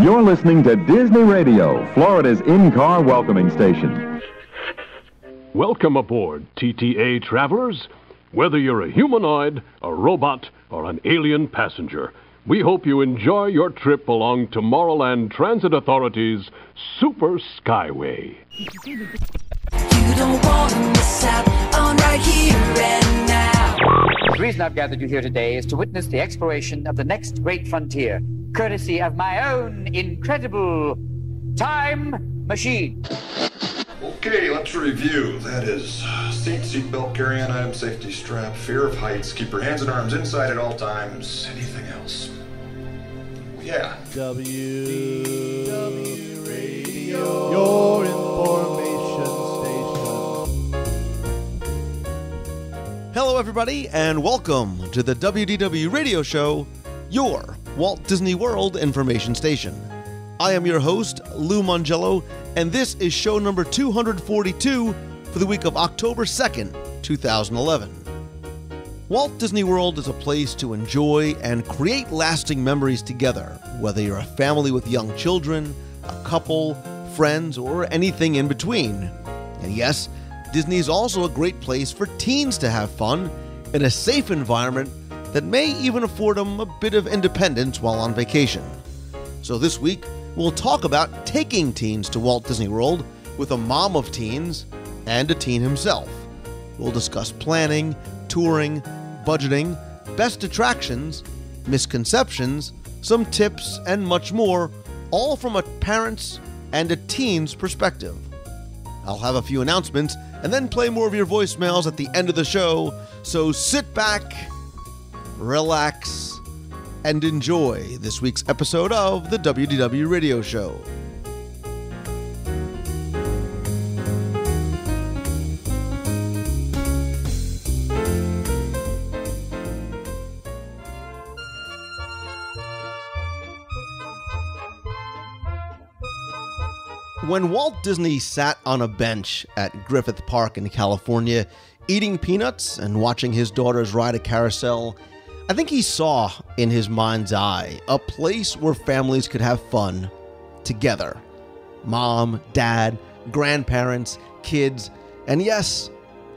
You're listening to Disney Radio, Florida's in-car welcoming station. Welcome aboard, TTA travelers. Whether you're a humanoid, a robot, or an alien passenger, we hope you enjoy your trip along Tomorrowland Transit Authority's Super Skyway. You don't want to miss out on right here and now. The reason I've gathered you here today is to witness the exploration of the next great frontier, courtesy of my own incredible time machine. Okay, let's review. That is seat, seatbelt, carry-on item, safety strap, fear of heights, keep your hands and arms inside at all times. Anything else? Yeah. W W Radio, your information station. Hello, everybody, and welcome to the WDW Radio Show, your Walt Disney World information station. I am your host, Lou Mongello, and this is show number 242 for the week of October 2nd, 2011. Walt Disney World is a place to enjoy and create lasting memories together, whether you're a family with young children, a couple, friends, or anything in between. And yes, Disney is also a great place for teens to have fun in a safe environment that may even afford them a bit of independence while on vacation. So this week, we'll talk about taking teens to Walt Disney World with a mom of teens and a teen himself. We'll discuss planning, touring, budgeting, best attractions, misconceptions, some tips, and much more, all from a parent's and a teen's perspective. I'll have a few announcements and then play more of your voicemails at the end of the show, so sit back, relax, and enjoy this week's episode of the WDW Radio Show. When Walt Disney sat on a bench at Griffith Park in California, eating peanuts and watching his daughters ride a carousel, I think he saw in his mind's eye a place where families could have fun together. Mom, dad, grandparents, kids, and yes,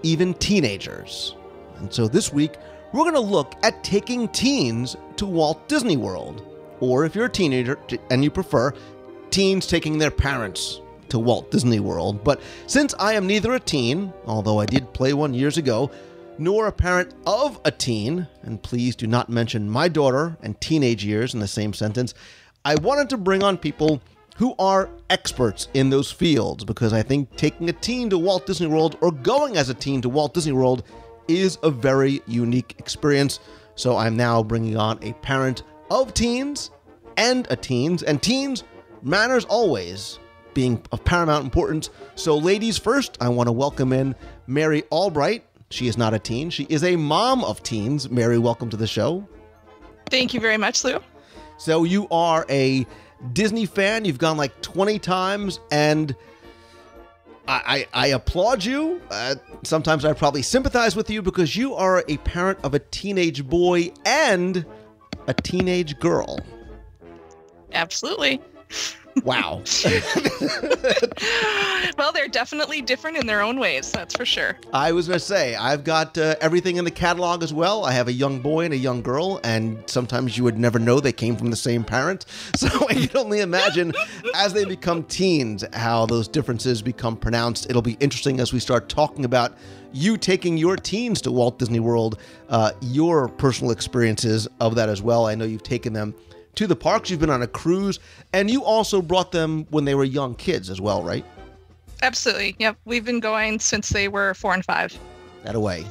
even teenagers. And so this week, we're going to look at taking teens to Walt Disney World. Or if you're a teenager and you prefer, teens taking their parents to Walt Disney World. But since I am neither a teen, although I did play one years ago, nor a parent of a teen, and please do not mention my daughter and teenage years in the same sentence, I wanted to bring on people who are experts in those fields because I think taking a teen to Walt Disney World or going as a teen to Walt Disney World is a very unique experience. So I'm now bringing on a parent of teens and a teens, and teens manners always being of paramount importance. So, ladies first, I want to welcome in Mary Albright. She is not a teen, she is a mom of teens. Mary, welcome to the show. Thank you very much, Lou. So, you are a Disney fan. You've gone like 20 times, and I, I, I applaud you. Uh, sometimes I probably sympathize with you because you are a parent of a teenage boy and a teenage girl. Absolutely. Wow. well, they're definitely different in their own ways, that's for sure. I was going to say, I've got uh, everything in the catalog as well. I have a young boy and a young girl, and sometimes you would never know they came from the same parent. So I can only imagine as they become teens how those differences become pronounced. It'll be interesting as we start talking about you taking your teens to Walt Disney World, uh, your personal experiences of that as well. I know you've taken them to the parks, you've been on a cruise, and you also brought them when they were young kids as well, right? Absolutely. Yep. We've been going since they were four and five. That away.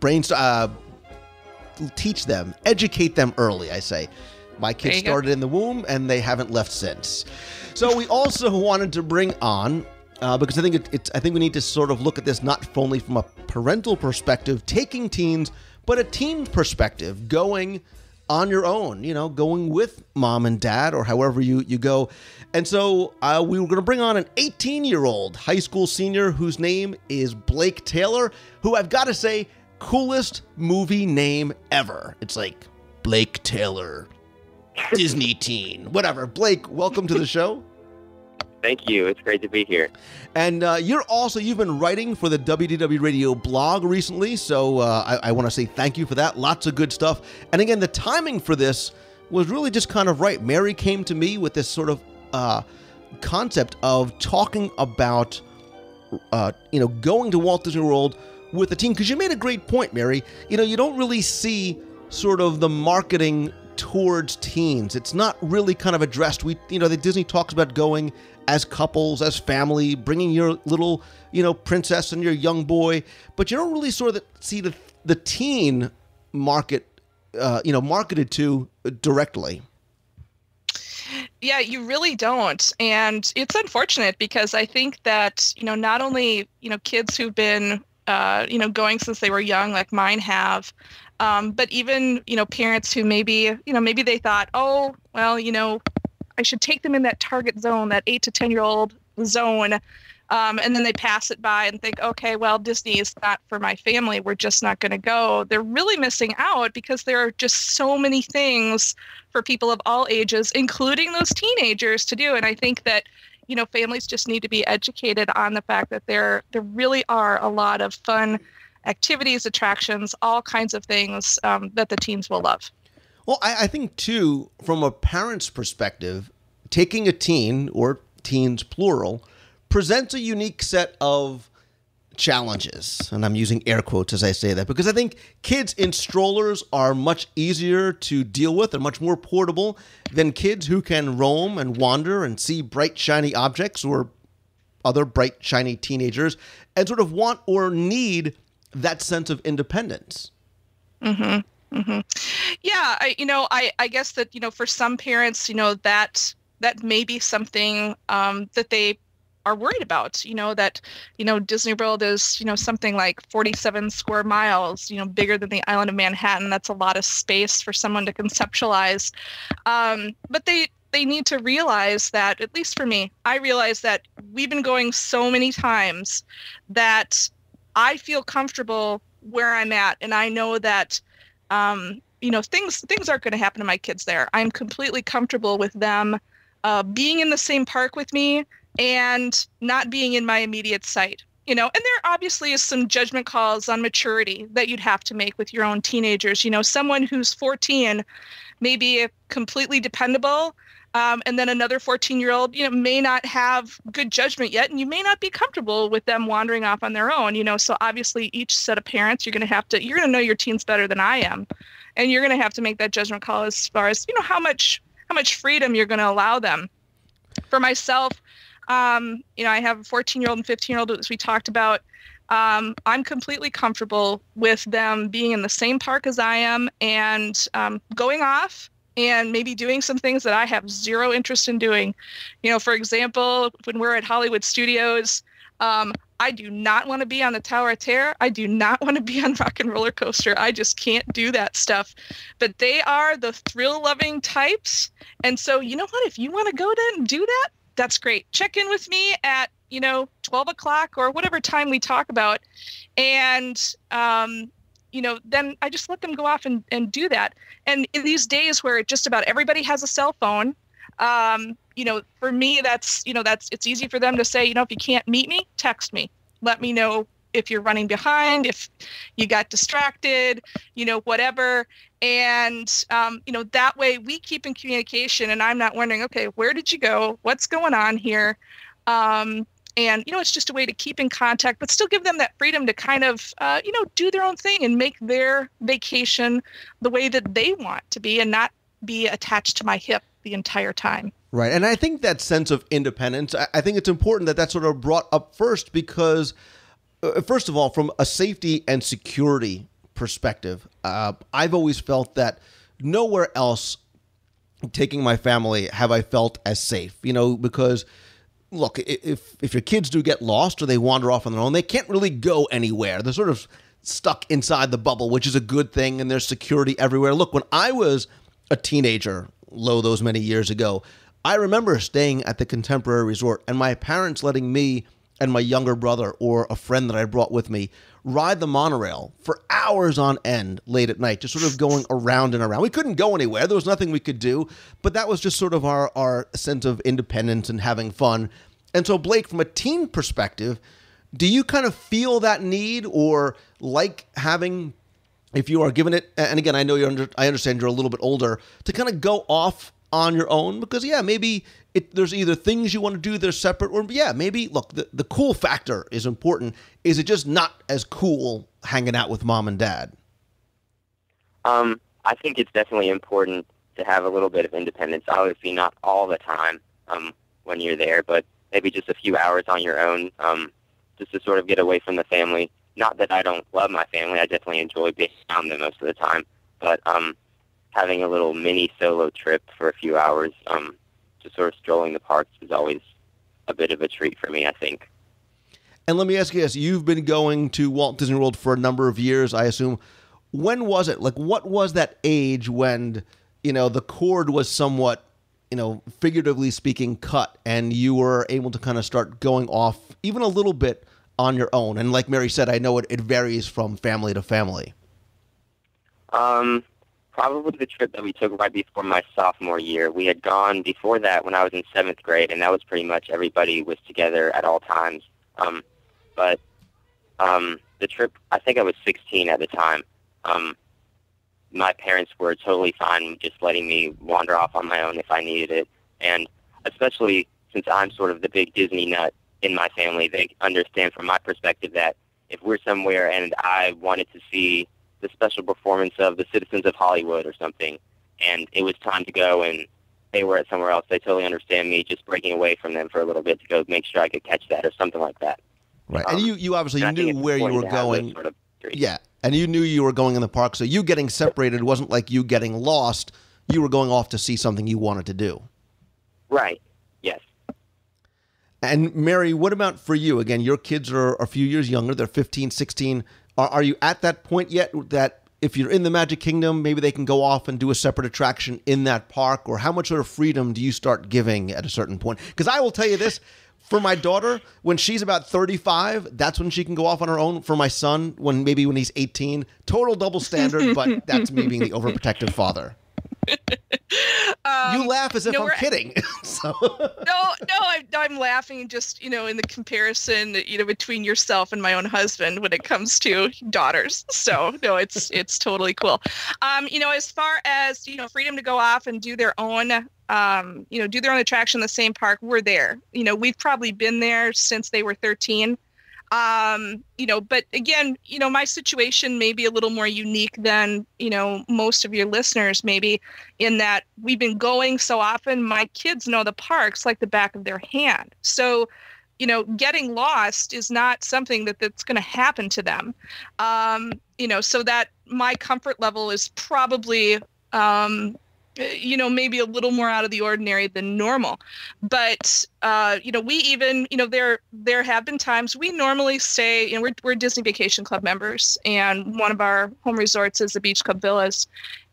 Brains, uh, teach them, educate them early, I say. My kids you go. started in the womb and they haven't left since. So we also wanted to bring on, uh, because I think it, it's, I think we need to sort of look at this not only from a parental perspective, taking teens, but a teen perspective, going on your own, you know, going with mom and dad or however you, you go. And so uh, we were going to bring on an 18 year old high school senior whose name is Blake Taylor, who I've got to say, coolest movie name ever. It's like Blake Taylor, Disney teen, whatever. Blake, welcome to the show. Thank you. It's great to be here. And uh, you're also you've been writing for the WDW Radio blog recently, so uh, I, I want to say thank you for that. Lots of good stuff. And again, the timing for this was really just kind of right. Mary came to me with this sort of uh, concept of talking about uh, you know going to Walt Disney World with a team because you made a great point, Mary. You know, you don't really see sort of the marketing towards teens. It's not really kind of addressed. We, you know, that Disney talks about going as couples, as family, bringing your little, you know, princess and your young boy, but you don't really sort of see the the teen market, uh, you know, marketed to directly. Yeah, you really don't. And it's unfortunate because I think that, you know, not only, you know, kids who've been, uh, you know, going since they were young, like mine have, um, but even, you know, parents who maybe, you know, maybe they thought, oh, well, you know, I should take them in that target zone, that eight to 10 year old zone. Um, and then they pass it by and think, okay, well, Disney is not for my family. We're just not going to go. They're really missing out because there are just so many things for people of all ages, including those teenagers, to do. And I think that you know families just need to be educated on the fact that there there really are a lot of fun activities, attractions, all kinds of things um, that the teens will love. Well, I, I think too, from a parent's perspective, taking a teen or teens plural presents a unique set of challenges. And I'm using air quotes as I say that because I think kids in strollers are much easier to deal with and much more portable than kids who can roam and wander and see bright, shiny objects or other bright, shiny teenagers and sort of want or need that sense of independence. Mm-hmm. Mm-hmm. Yeah, I, you know, I, I guess that you know, for some parents, you know, that that may be something um, that they are worried about you know that you know disney world is you know something like 47 square miles you know bigger than the island of manhattan that's a lot of space for someone to conceptualize um, but they they need to realize that at least for me i realize that we've been going so many times that i feel comfortable where i'm at and i know that um, you know things things aren't going to happen to my kids there. I'm completely comfortable with them uh, being in the same park with me and not being in my immediate sight you know? And there obviously is some judgment calls on maturity that you'd have to make with your own teenagers you know? Someone who's 14 may be completely dependable um, and then another 14 year old you know may not have good judgment yet and you may not be comfortable with them wandering off on their own you know so obviously each set of parents you're going to have to you're going to know your teens better than i am and you're going to have to make that judgment call as far as you know how much how much freedom you're going to allow them for myself um, you know, I have a 14 year old and 15 year old, as we talked about. Um, I'm completely comfortable with them being in the same park as I am and um, going off and maybe doing some things that I have zero interest in doing. You know, for example, when we're at Hollywood Studios, um, I do not want to be on the Tower of Terror. I do not want to be on Rock and Roller Coaster. I just can't do that stuff. But they are the thrill loving types. And so, you know what? If you want to go there and do that, that's great. Check in with me at, you know, 12 o'clock or whatever time we talk about. And, um, you know, then I just let them go off and, and do that. And in these days where just about everybody has a cell phone, um, you know, for me, that's, you know, that's, it's easy for them to say, you know, if you can't meet me, text me. Let me know if you're running behind, if you got distracted, you know, whatever. And, um, you know, that way we keep in communication and I'm not wondering, okay, where did you go? What's going on here? Um, and, you know, it's just a way to keep in contact, but still give them that freedom to kind of, uh, you know, do their own thing and make their vacation the way that they want to be and not be attached to my hip the entire time. Right. And I think that sense of independence, I think it's important that that's sort of brought up first because uh, first of all, from a safety and security perspective, uh, I've always felt that nowhere else taking my family have I felt as safe. You know, because look, if if your kids do get lost or they wander off on their own, they can't really go anywhere. They're sort of stuck inside the bubble, which is a good thing, and there's security everywhere. Look, when I was a teenager, lo those many years ago, I remember staying at the Contemporary Resort and my parents letting me and my younger brother or a friend that I brought with me ride the monorail for hours on end late at night, just sort of going around and around. We couldn't go anywhere. There was nothing we could do, but that was just sort of our, our sense of independence and having fun. And so, Blake, from a teen perspective, do you kind of feel that need or like having if you are given it and again i know you're under i understand you're a little bit older to kind of go off on your own because yeah maybe it, there's either things you want to do that are separate or yeah maybe look the, the cool factor is important is it just not as cool hanging out with mom and dad Um, I think it's definitely important to have a little bit of independence. Obviously, not all the time um, when you're there, but maybe just a few hours on your own, um, just to sort of get away from the family. Not that I don't love my family; I definitely enjoy being around them most of the time. But um, having a little mini solo trip for a few hours, um, just sort of strolling the parks, is always a bit of a treat for me. I think. and let me ask you this you've been going to walt disney world for a number of years i assume when was it like what was that age when you know the cord was somewhat you know figuratively speaking cut and you were able to kind of start going off even a little bit on your own and like mary said i know it, it varies from family to family Um, probably the trip that we took right before my sophomore year. We had gone before that when I was in seventh grade, and that was pretty much everybody was together at all times. Um, but um, the trip, I think I was 16 at the time. Um, my parents were totally fine just letting me wander off on my own if I needed it, and especially since I'm sort of the big Disney nut in my family, they understand from my perspective that if we're somewhere and I wanted to see the special performance of the Citizens of Hollywood or something, and it was time to go and they were at somewhere else. They totally understand me just breaking away from them for a little bit to go make sure I could catch that or something like that. right and Um, you you obviously And knew where you were to have those going Sort of yeah and you knew you were going in the park so you getting separated wasn't like you getting lost you were going off to see something you wanted to do Right. Yes. And Mary, what about for you? Again, your kids are a few years younger. They're 15, 16. Are, are you at that point yet that if you're in the Magic Kingdom, maybe they can go off and do a separate attraction in that park? Or how much sort of freedom do you start giving at a certain point? Because I will tell you this for my daughter, when she's about 35, that's when she can go off on her own. For my son, when maybe when he's 18, total double standard, but that's me being the overprotective father. Um, you laugh as if no, I'm we're- kidding. so. no, no, I'm, I'm laughing just you know in the comparison you know between yourself and my own husband when it comes to daughters. So no, it's it's totally cool. Um, you know, as far as you know, freedom to go off and do their own, um, you know, do their own attraction in the same park. We're there. You know, we've probably been there since they were 13. Um, you know, but again, you know, my situation may be a little more unique than you know most of your listeners, maybe in that we've been going so often my kids know the parks like the back of their hand. So you know getting lost is not something that that's going to happen to them. Um, you know so that my comfort level is probably um, you know maybe a little more out of the ordinary than normal but uh, you know we even you know there there have been times we normally stay you know we're, we're disney vacation club members and one of our home resorts is the beach club villas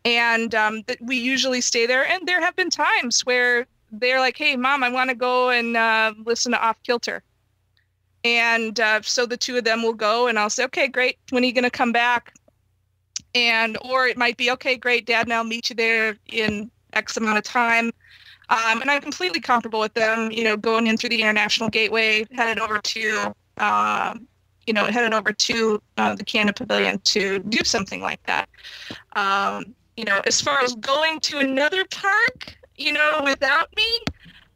and um, that we usually stay there. And there have been times where they're like, "Hey, mom, I want to go and uh, listen to Off Kilter," and uh, so the two of them will go, and I'll say, "Okay, great. When are you going to come back?" And or it might be, "Okay, great, Dad, and I'll meet you there in X amount of time." Um, and I'm completely comfortable with them, you know, going in through the international gateway, headed over to, uh, you know, headed over to uh, the Canada Pavilion to do something like that. Um, you know, as far as going to another park, you know, without me,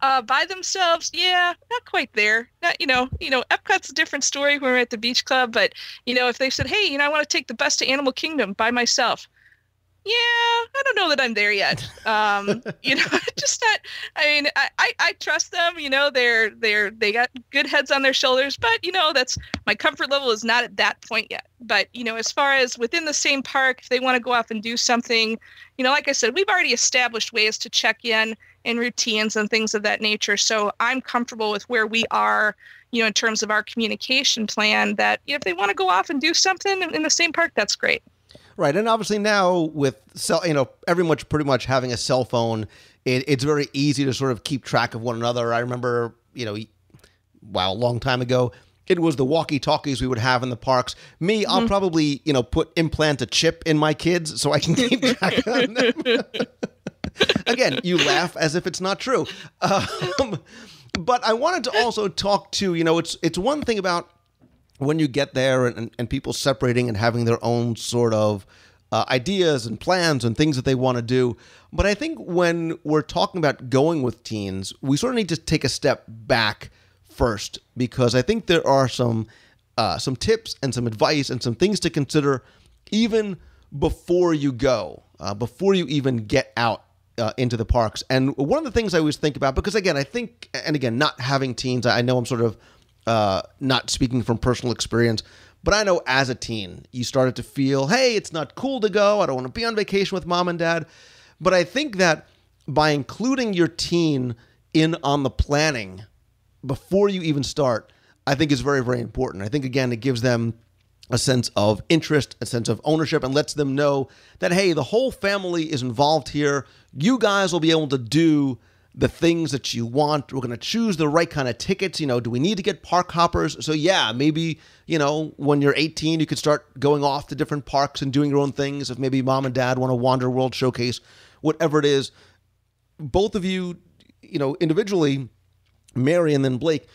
uh, by themselves, yeah, not quite there. Not, you know, you know, Epcot's a different story when we're at the beach club, but you know, if they said, hey, you know, I want to take the bus to Animal Kingdom by myself, yeah, I don't know that I'm there yet. Um, you know, just not. I mean, I, I, I trust them. You know, they're they're they got good heads on their shoulders, but you know, that's my comfort level is not at that point yet. But you know, as far as within the same park, if they want to go off and do something, you know, like I said, we've already established ways to check in and routines and things of that nature. So I'm comfortable with where we are, you know, in terms of our communication plan. That you know, if they want to go off and do something in, the same park, that's great. Right, and obviously now with cell, you know, everyone pretty much having a cell phone, it, it's very easy to sort of keep track of one another. I remember, you know, wow, a long time ago. It was the walkie-talkies we would have in the parks. Me, I'll mm-hmm. probably, you know, put implant a chip in my kids so I can keep track of them. Again, you laugh as if it's not true. Um, but I wanted to also talk to, you know, it's it's one thing about when you get there and, and people separating and having their own sort of uh, ideas and plans and things that they want to do. But I think when we're talking about going with teens, we sort of need to take a step back first because I think there are some uh, some tips and some advice and some things to consider even before you go, uh, before you even get out uh, into the parks. And one of the things I always think about, because again, I think, and again, not having teens, I know I'm sort of uh, not speaking from personal experience, but I know as a teen, you started to feel, hey, it's not cool to go. I don't want to be on vacation with mom and dad. But I think that by including your teen in on the planning before you even start, I think is very, very important. I think, again, it gives them a sense of interest, a sense of ownership, and lets them know that, hey, the whole family is involved here. You guys will be able to do the things that you want. We're going to choose the right kind of tickets. You know, do we need to get park hoppers? So, yeah, maybe, you know, when you're 18, you could start going off to different parks and doing your own things. If maybe mom and dad want to wander World Showcase, whatever it is, both of you, you know, individually, Mary and then Blake,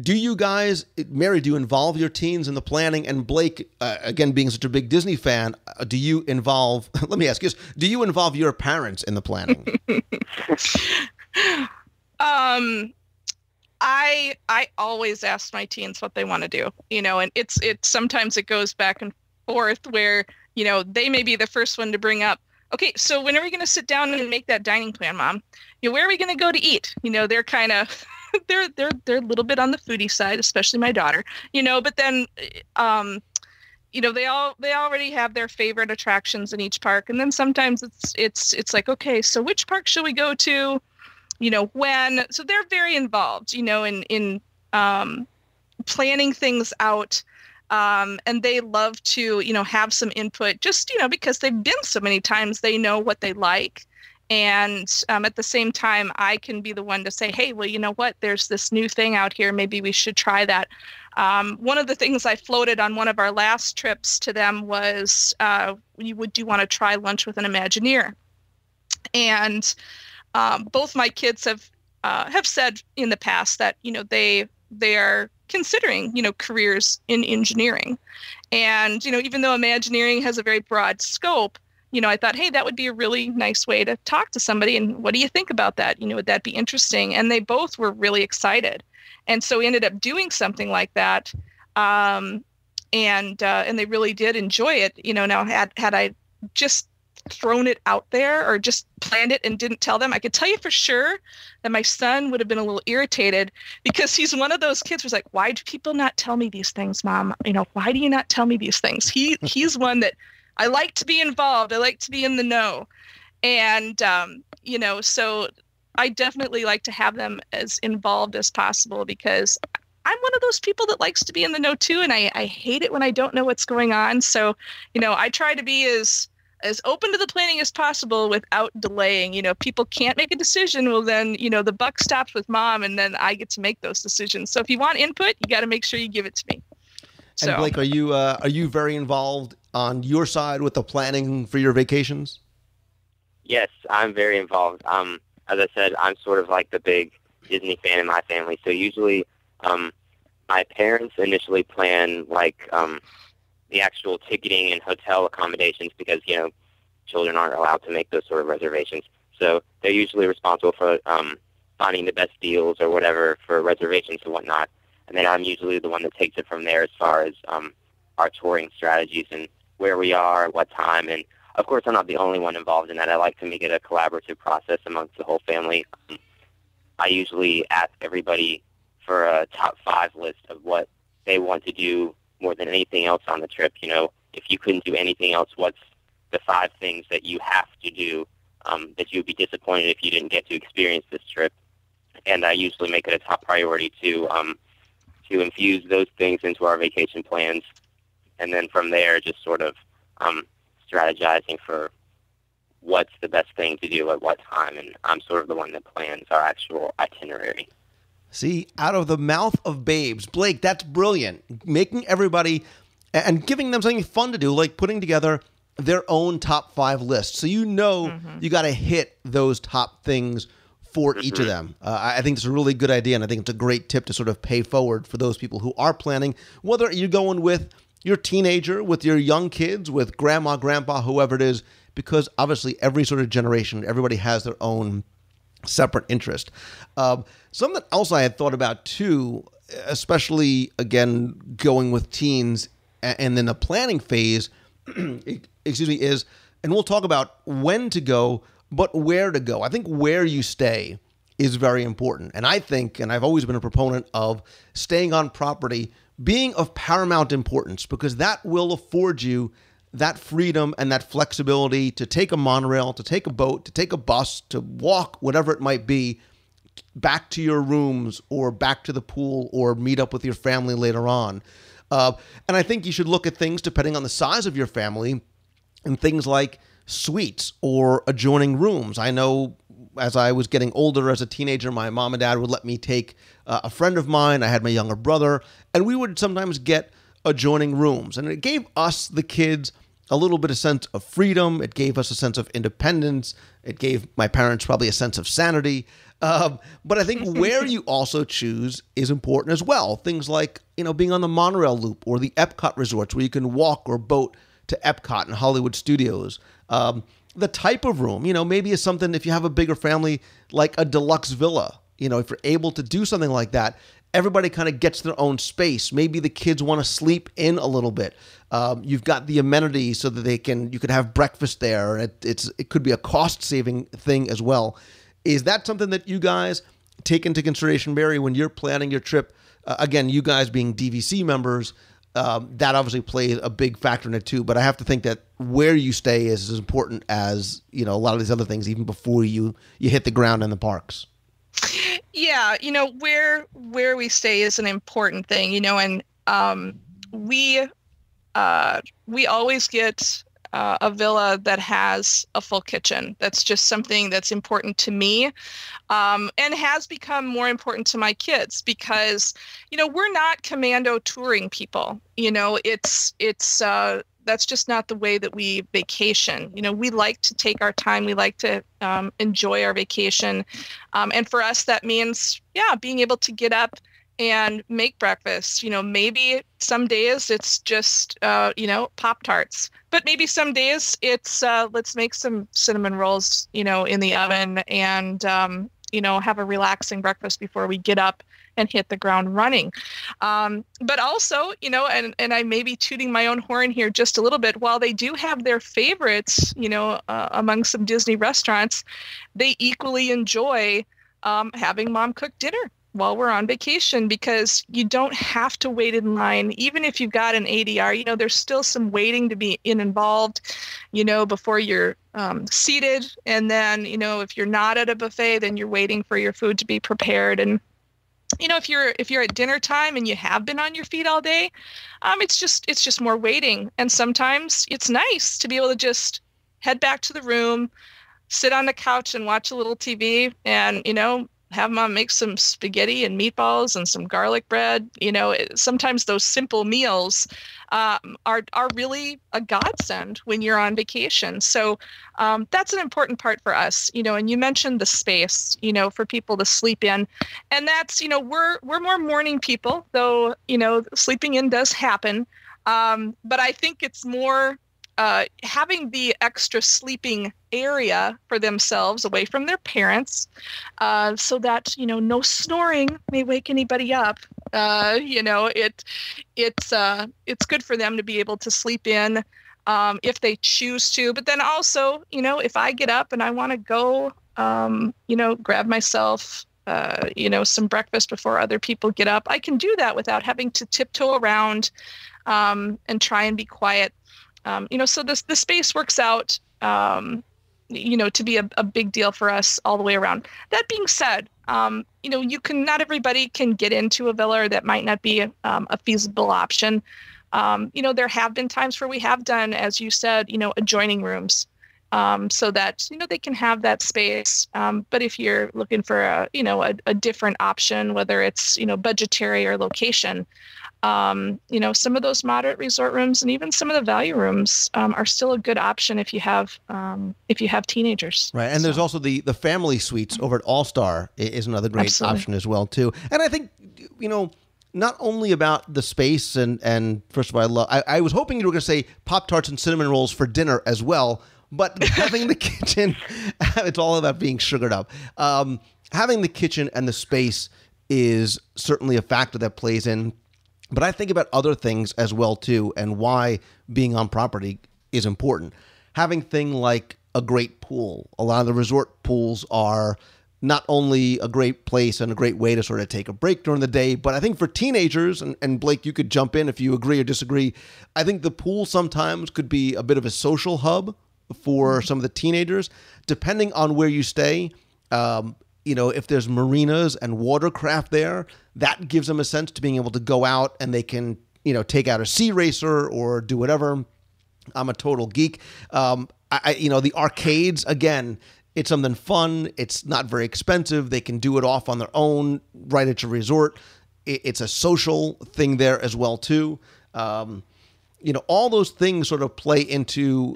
do you guys, Mary, do you involve your teens in the planning? And Blake, uh, again, being such a big Disney fan, uh, do you involve, let me ask you this, do you involve your parents in the planning? um i i always ask my teens what they want to do you know and it's it sometimes it goes back and forth where you know they may be the first one to bring up okay so when are we going to sit down and make that dining plan mom you know where are we going to go to eat you know they're kind of they're they're they're a little bit on the foodie side especially my daughter you know but then um you know they all they already have their favorite attractions in each park and then sometimes it's it's it's like okay so which park should we go to you know when? So they're very involved you know in in um, planning things out um, and they love to you know have some input just you know because they've been so many times they know what they like and um, at the same time i can be the one to say hey well you know what? There's this new thing out here. Maybe we should try that. Um, one of the things i floated on one of our last trips to them was uh, you would do want to try lunch with an imagineer? And um, both my kids have uh, have said in the past that you know they they are considering you know careers in engineering. And you know even though imagineering has a very broad scope you know i thought hey that would be a really nice way to talk to somebody and what do you think about that you know would that be interesting and they both were really excited and so we ended up doing something like that um, and uh, and they really did enjoy it you know now had had i just thrown it out there or just planned it and didn't tell them, I could tell you for sure that my son would have been a little irritated because he's one of those kids who's like, why do people not tell me these things, mom? You know, why do you not tell me these things? He he's one that I like to be involved. I like to be in the know. And um, you know, so I definitely like to have them as involved as possible because I'm one of those people that likes to be in the know too, and I, I hate it when I don't know what's going on. So, you know, I try to be as as open to the planning as possible without delaying. You know, people can't make a decision. Well, then, you know, the buck stops with mom, and then I get to make those decisions. So if you want input, you got to make sure you give it to me. And Blake, are you uh, are you very involved on your side with the planning for your vacations? Yes, I'm very involved. Um, as I said, I'm sort of like the big Disney fan in my family. So usually, um, my parents initially plan like um, the actual ticketing and hotel accommodations because you know children aren't allowed to make those sort of reservations. So they're usually responsible for um, finding the best deals or whatever for reservations and whatnot. And then I'm usually the one that takes it from there as far as um, our touring strategies and where we are, what time, and of course I'm not the only one involved in that. I like to make it a collaborative process amongst the whole family. I usually ask everybody for a top five list of what they want to do more than anything else on the trip. You know, if you couldn't do anything else, what's the five things that you have to do um, that you would be disappointed if you didn't get to experience this trip? And I usually make it a top priority to um, to infuse those things into our vacation plans, and then from there, just sort of um, strategizing for what's the best thing to do at what time. And I'm sort of the one that plans our actual itinerary. See, out of the mouth of babes. Blake, that's brilliant. Making everybody and giving them something fun to do, like putting together their own top five list. So you know you got to hit those top things for each of them. Uh, I I think it's a really good idea, and I think it's a great tip to sort of pay forward for those people who are planning, whether you're going with your teenager, with your young kids, with grandma, grandpa, whoever it is, because obviously every sort of generation, everybody has their own separate interest. Um, something else I had thought about too, especially again going with teens and then the planning phase, excuse me, is, and we'll talk about when to go, but where to go. I think where you stay is very important. And I think, and I've always been a proponent of staying on property being of paramount importance because that will afford you that freedom and that flexibility to take a monorail, to take a boat, to take a bus, to walk, whatever it might be, back to your rooms or back to the pool or meet up with your family later on. Uh, and I think you should look at things depending on the size of your family and things like suites or adjoining rooms. I know as I was getting older as a teenager, my mom and dad would let me take uh, a friend of mine. I had my younger brother, and we would sometimes get adjoining rooms. And it gave us, the kids, a little bit of sense of freedom. It gave us a sense of independence. It gave my parents probably a sense of sanity. Um, but I think where you also choose is important as well. Things like, you know, being on the monorail loop or the Epcot resorts where you can walk or boat to Epcot and Hollywood Studios. Um, the type of room, you know, maybe is something if you have a bigger family, like a deluxe villa, you know, if you're able to do something like that, everybody kind of gets their own space. Maybe the kids want to sleep in a little bit. Um, you've got the amenities so that they can, you could have breakfast there. It, it's, it could be a cost saving thing as well. Is that something that you guys take into consideration, Mary, when you're planning your trip? Uh, again, you guys being DVC members, um, that obviously plays a big factor in it too. But I have to think that where you stay is as important as you know a lot of these other things, even before you you hit the ground in the parks. Yeah, you know where where we stay is an important thing, you know, and um, we uh, we always get uh, a villa that has a full kitchen. That's just something that's important to me, um, and has become more important to my kids because you know we're not commando touring people. You know, it's it's uh, that's just not the way that we vacation. You know, we like to take our time. We like to um, enjoy our vacation, um, and for us, that means yeah, being able to get up and make breakfast. You know, maybe some days it's just uh, you know pop tarts, but maybe some days it's uh, let's make some cinnamon rolls. You know, in the oven and um, you know have a relaxing breakfast before we get up and hit the ground running. Um, but also, you know, and, and I may be tooting my own horn here just a little bit. While they do have their favorites, you know, uh, among some Disney restaurants, they equally enjoy um, having mom cook dinner while we're on vacation because you don't have to wait in line even if you've got an adr you know there's still some waiting to be in involved you know before you're um, seated and then you know if you're not at a buffet then you're waiting for your food to be prepared and you know if you're if you're at dinner time and you have been on your feet all day um, it's just it's just more waiting. And sometimes it's nice to be able to just head back to the room sit on the couch and watch a little tv and you know have mom make some spaghetti and meatballs and some garlic bread you know it, sometimes those simple meals um, are are really a godsend when you're on vacation. So um, that's an important part for us you know and you mentioned the space you know for people to sleep in. And that's you know we're we're more morning people though you know sleeping in does happen. Um, but i think it's more uh, having the extra sleeping area for themselves away from their parents uh, so that you know no snoring may wake anybody up. Uh, you know it it's uh, it's good for them to be able to sleep in um, if they choose to. But then also you know if i get up and i want to go um, you know grab myself uh, you know some breakfast before other people get up i can do that without having to tiptoe around um, and try and be quiet um, you know so this the space works out um, you know to be a, a big deal for us all the way around. That being said um, you know you can not everybody can get into a villa or that might not be um, a feasible option. Um, you know there have been times where we have done as you said you know adjoining rooms um, so that you know they can have that space. Um, but if you're looking for a you know a, a different option, whether it's you know budgetary or location, um, you know some of those moderate resort rooms and even some of the value rooms um, are still a good option if you have um, if you have teenagers. Right, and there's also the the family suites over at All Star is another great Absolutely. option as well too. And I think you know not only about the space and and first of all, I love. I, I was hoping you were going to say Pop Tarts and cinnamon rolls for dinner as well, but having the kitchen, it's all about being sugared up. Um, having the kitchen and the space is certainly a factor that plays in. But I think about other things as well too, and why being on property is important. Having thing like a great pool. A lot of the resort pools are not only a great place and a great way to sort of take a break during the day, but I think for teenagers, and, and Blake, you could jump in if you agree or disagree. I think the pool sometimes could be a bit of a social hub for some of the teenagers, depending on where you stay. Um, you know, if there's marinas and watercraft there, that gives them a sense to being able to go out and they can, you know, take out a Sea Raycer or do whatever. I'm a total geek. Um, I, you know, the arcades again. It's something fun. It's not very expensive. They can do it off on their own, right at your resort. It, it's a social thing there as well too. Um, you know, all those things sort of play into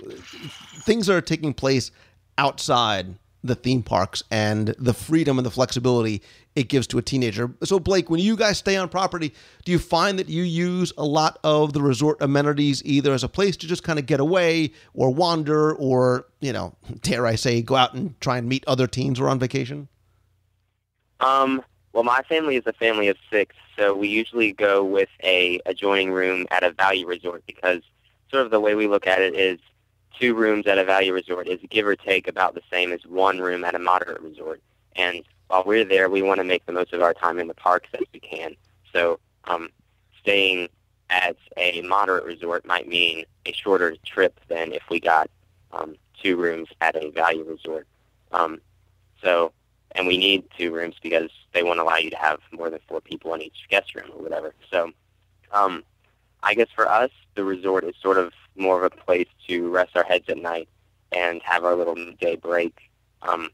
things that are taking place outside the theme parks and the freedom and the flexibility it gives to a teenager. So, Blake, when you guys stay on property, do you find that you use a lot of the resort amenities either as a place to just kind of get away or wander or, you know, dare I say, go out and try and meet other teens who are on vacation? Um, well, my family is a family of six, so we usually go with a adjoining room at a value resort because sort of the way we look at it is two rooms at a value resort is give or take about the same as one room at a moderate resort. And while we're there, we want to make the most of our time in the parks as we can. So um, staying at a moderate resort might mean a shorter trip than if we got um, two rooms at a value resort. Um, so, and we need two rooms because they won't allow you to have more than four people in each guest room or whatever. So, um, I guess for us, the resort is sort of more of a place to rest our heads at night and have our little midday break. Um,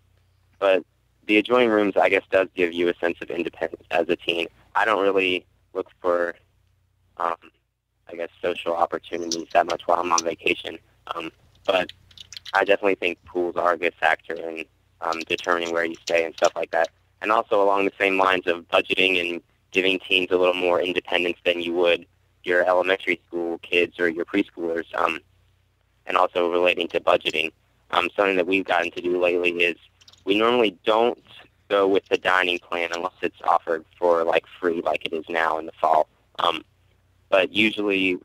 but the adjoining rooms, I guess, does give you a sense of independence as a teen. I don't really look for, um, I guess, social opportunities that much while I'm on vacation. Um, but I definitely think pools are a good factor in um, determining where you stay and stuff like that. And also along the same lines of budgeting and giving teens a little more independence than you would your elementary school kids or your preschoolers, um, and also relating to budgeting. Um, something that we've gotten to do lately is we normally don't go with the dining plan unless it's offered for like free, like it is now in the fall. Um, but usually,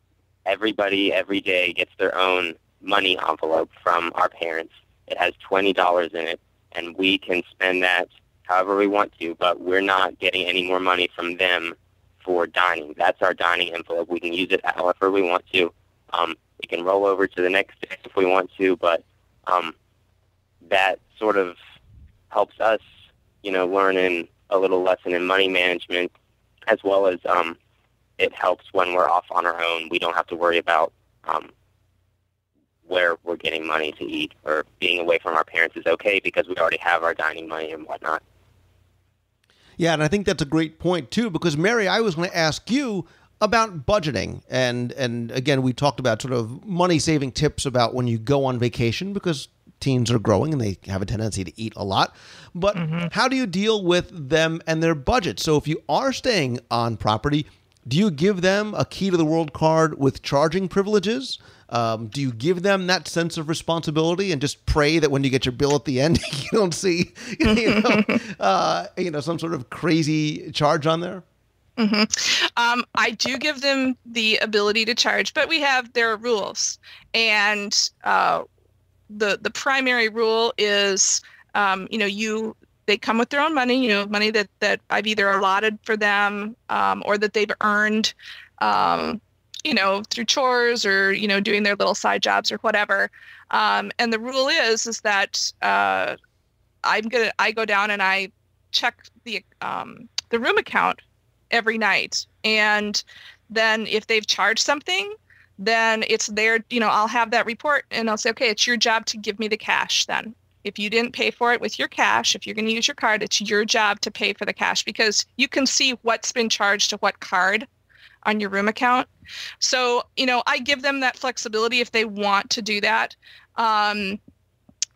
everybody every day gets their own money envelope from our parents. It has twenty dollars in it, and we can spend that however we want to. But we're not getting any more money from them for dining. That's our dining envelope. We can use it however we want to. Um, we can roll over to the next day if we want to, but um, that sort of helps us, you know, learn in a little lesson in money management, as well as um, it helps when we're off on our own. We don't have to worry about um, where we're getting money to eat or being away from our parents is okay because we already have our dining money and whatnot. Yeah, and I think that's a great point too, because Mary, I was going to ask you about budgeting, and and again, we talked about sort of money saving tips about when you go on vacation because teens are growing and they have a tendency to eat a lot. But mm-hmm. how do you deal with them and their budget? So if you are staying on property, do you give them a key to the world card with charging privileges? Um, do you give them that sense of responsibility and just pray that when you get your bill at the end, you don't see, you know, uh, you know, some sort of crazy charge on there? Um, I do give them the ability to charge, but we have their rules, and uh, the the primary rule is, um, you know, you they come with their own money, you know, money that that I've either allotted for them um, or that they've earned, um, you know, through chores or you know doing their little side jobs or whatever. Um, and the rule is is that uh, I'm gonna I go down and I check the um, the room account every night, and then if they've charged something, then it's there, you know, I'll have that report and I'll say, okay, it's your job to give me the cash then. If you didn't pay for it with your cash, if you're going to use your card, it's your job to pay for the cash because you can see what's been charged to what card on your room account. So, you know, I give them that flexibility if they want to do that. Um,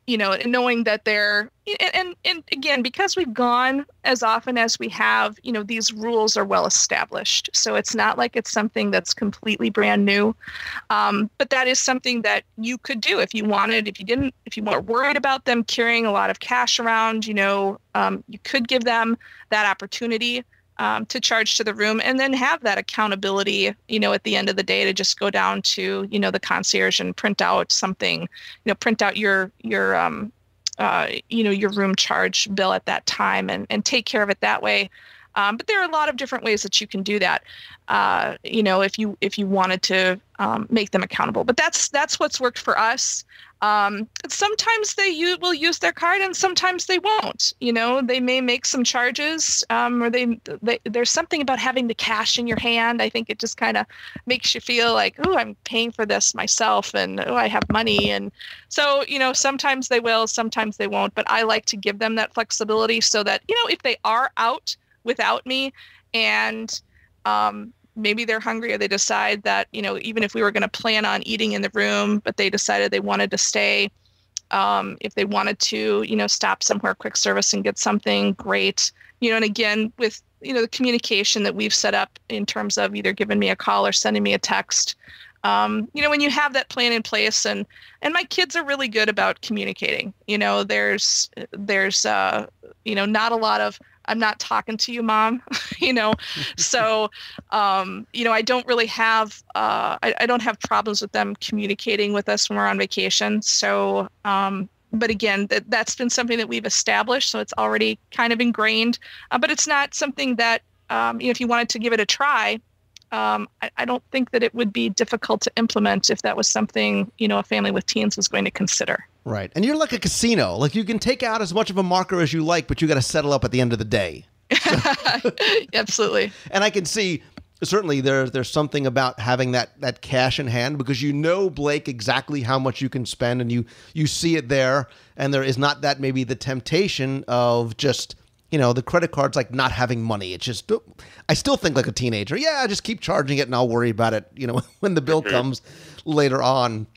you know, knowing that they're and, and and again because we've gone as often as we have, you know, these rules are well established. So it's not like it's something that's completely brand new. Um, but that is something that you could do if you wanted. If you didn't, if you weren't worried about them carrying a lot of cash around, you know, um, you could give them that opportunity um, to charge to the room and then have that accountability you know at the end of the day to just go down to you know the concierge and print out something you know print out your your um uh, you know your room charge bill at that time and and take care of it that way. Um, but there are a lot of different ways that you can do that uh, you know if you if you wanted to um, make them accountable. But that's that's what's worked for us um, sometimes they u- will use their card and sometimes they won't you know? They may make some charges um, or they, they there's something about having the cash in your hand i think it just kind of makes you feel like oh i'm paying for this myself and oh i have money and so you know sometimes they will sometimes they won't but i like to give them that flexibility so that you know if they are out without me and um, maybe they're hungry or they decide that you know even if we were going to plan on eating in the room but they decided they wanted to stay um, if they wanted to you know stop somewhere quick service and get something great. You know and again with you know the communication that we've set up in terms of either giving me a call or sending me a text um, you know when you have that plan in place and and my kids are really good about communicating. You know there's there's uh, you know not a lot of I'm not talking to you, mom. you know, so um, you know, I don't really have uh, I, I, don't have problems with them communicating with us when we're on vacation. So, um, but again, that that's been something that we've established, so it's already kind of ingrained. Uh, but it's not something that um, you know, if you wanted to give it a try. Um, I, I don't think that it would be difficult to implement if that was something you know a family with teens was going to consider. Right. And you're like a casino. Like you can take out as much of a marker as you like, but you got to settle up at the end of the day. Absolutely. And I can see certainly there there's something about having that that cash in hand because you know Blake exactly how much you can spend and you you see it there and there is not that maybe the temptation of just you know the credit cards like not having money it's just oh, i still think like a teenager yeah I just keep charging it and i'll worry about it you know when the bill comes later on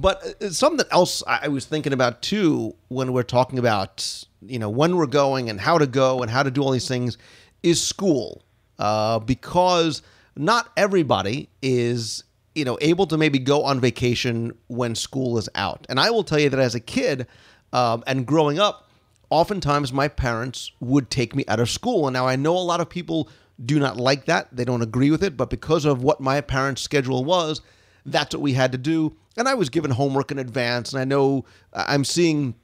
but uh, something else I was thinking about too when we're talking about you know when we're going and how to go and how to do all these things is school uh, because not everybody is you know able to maybe go on vacation when school is out. And I will tell you that as a kid um, and growing up, oftentimes my parents would take me out of school. And now I know a lot of people do not like that; they don't agree with it. But because of what my parents' schedule was, that's what we had to do and I was given homework in advance. And I know uh, I'm seeing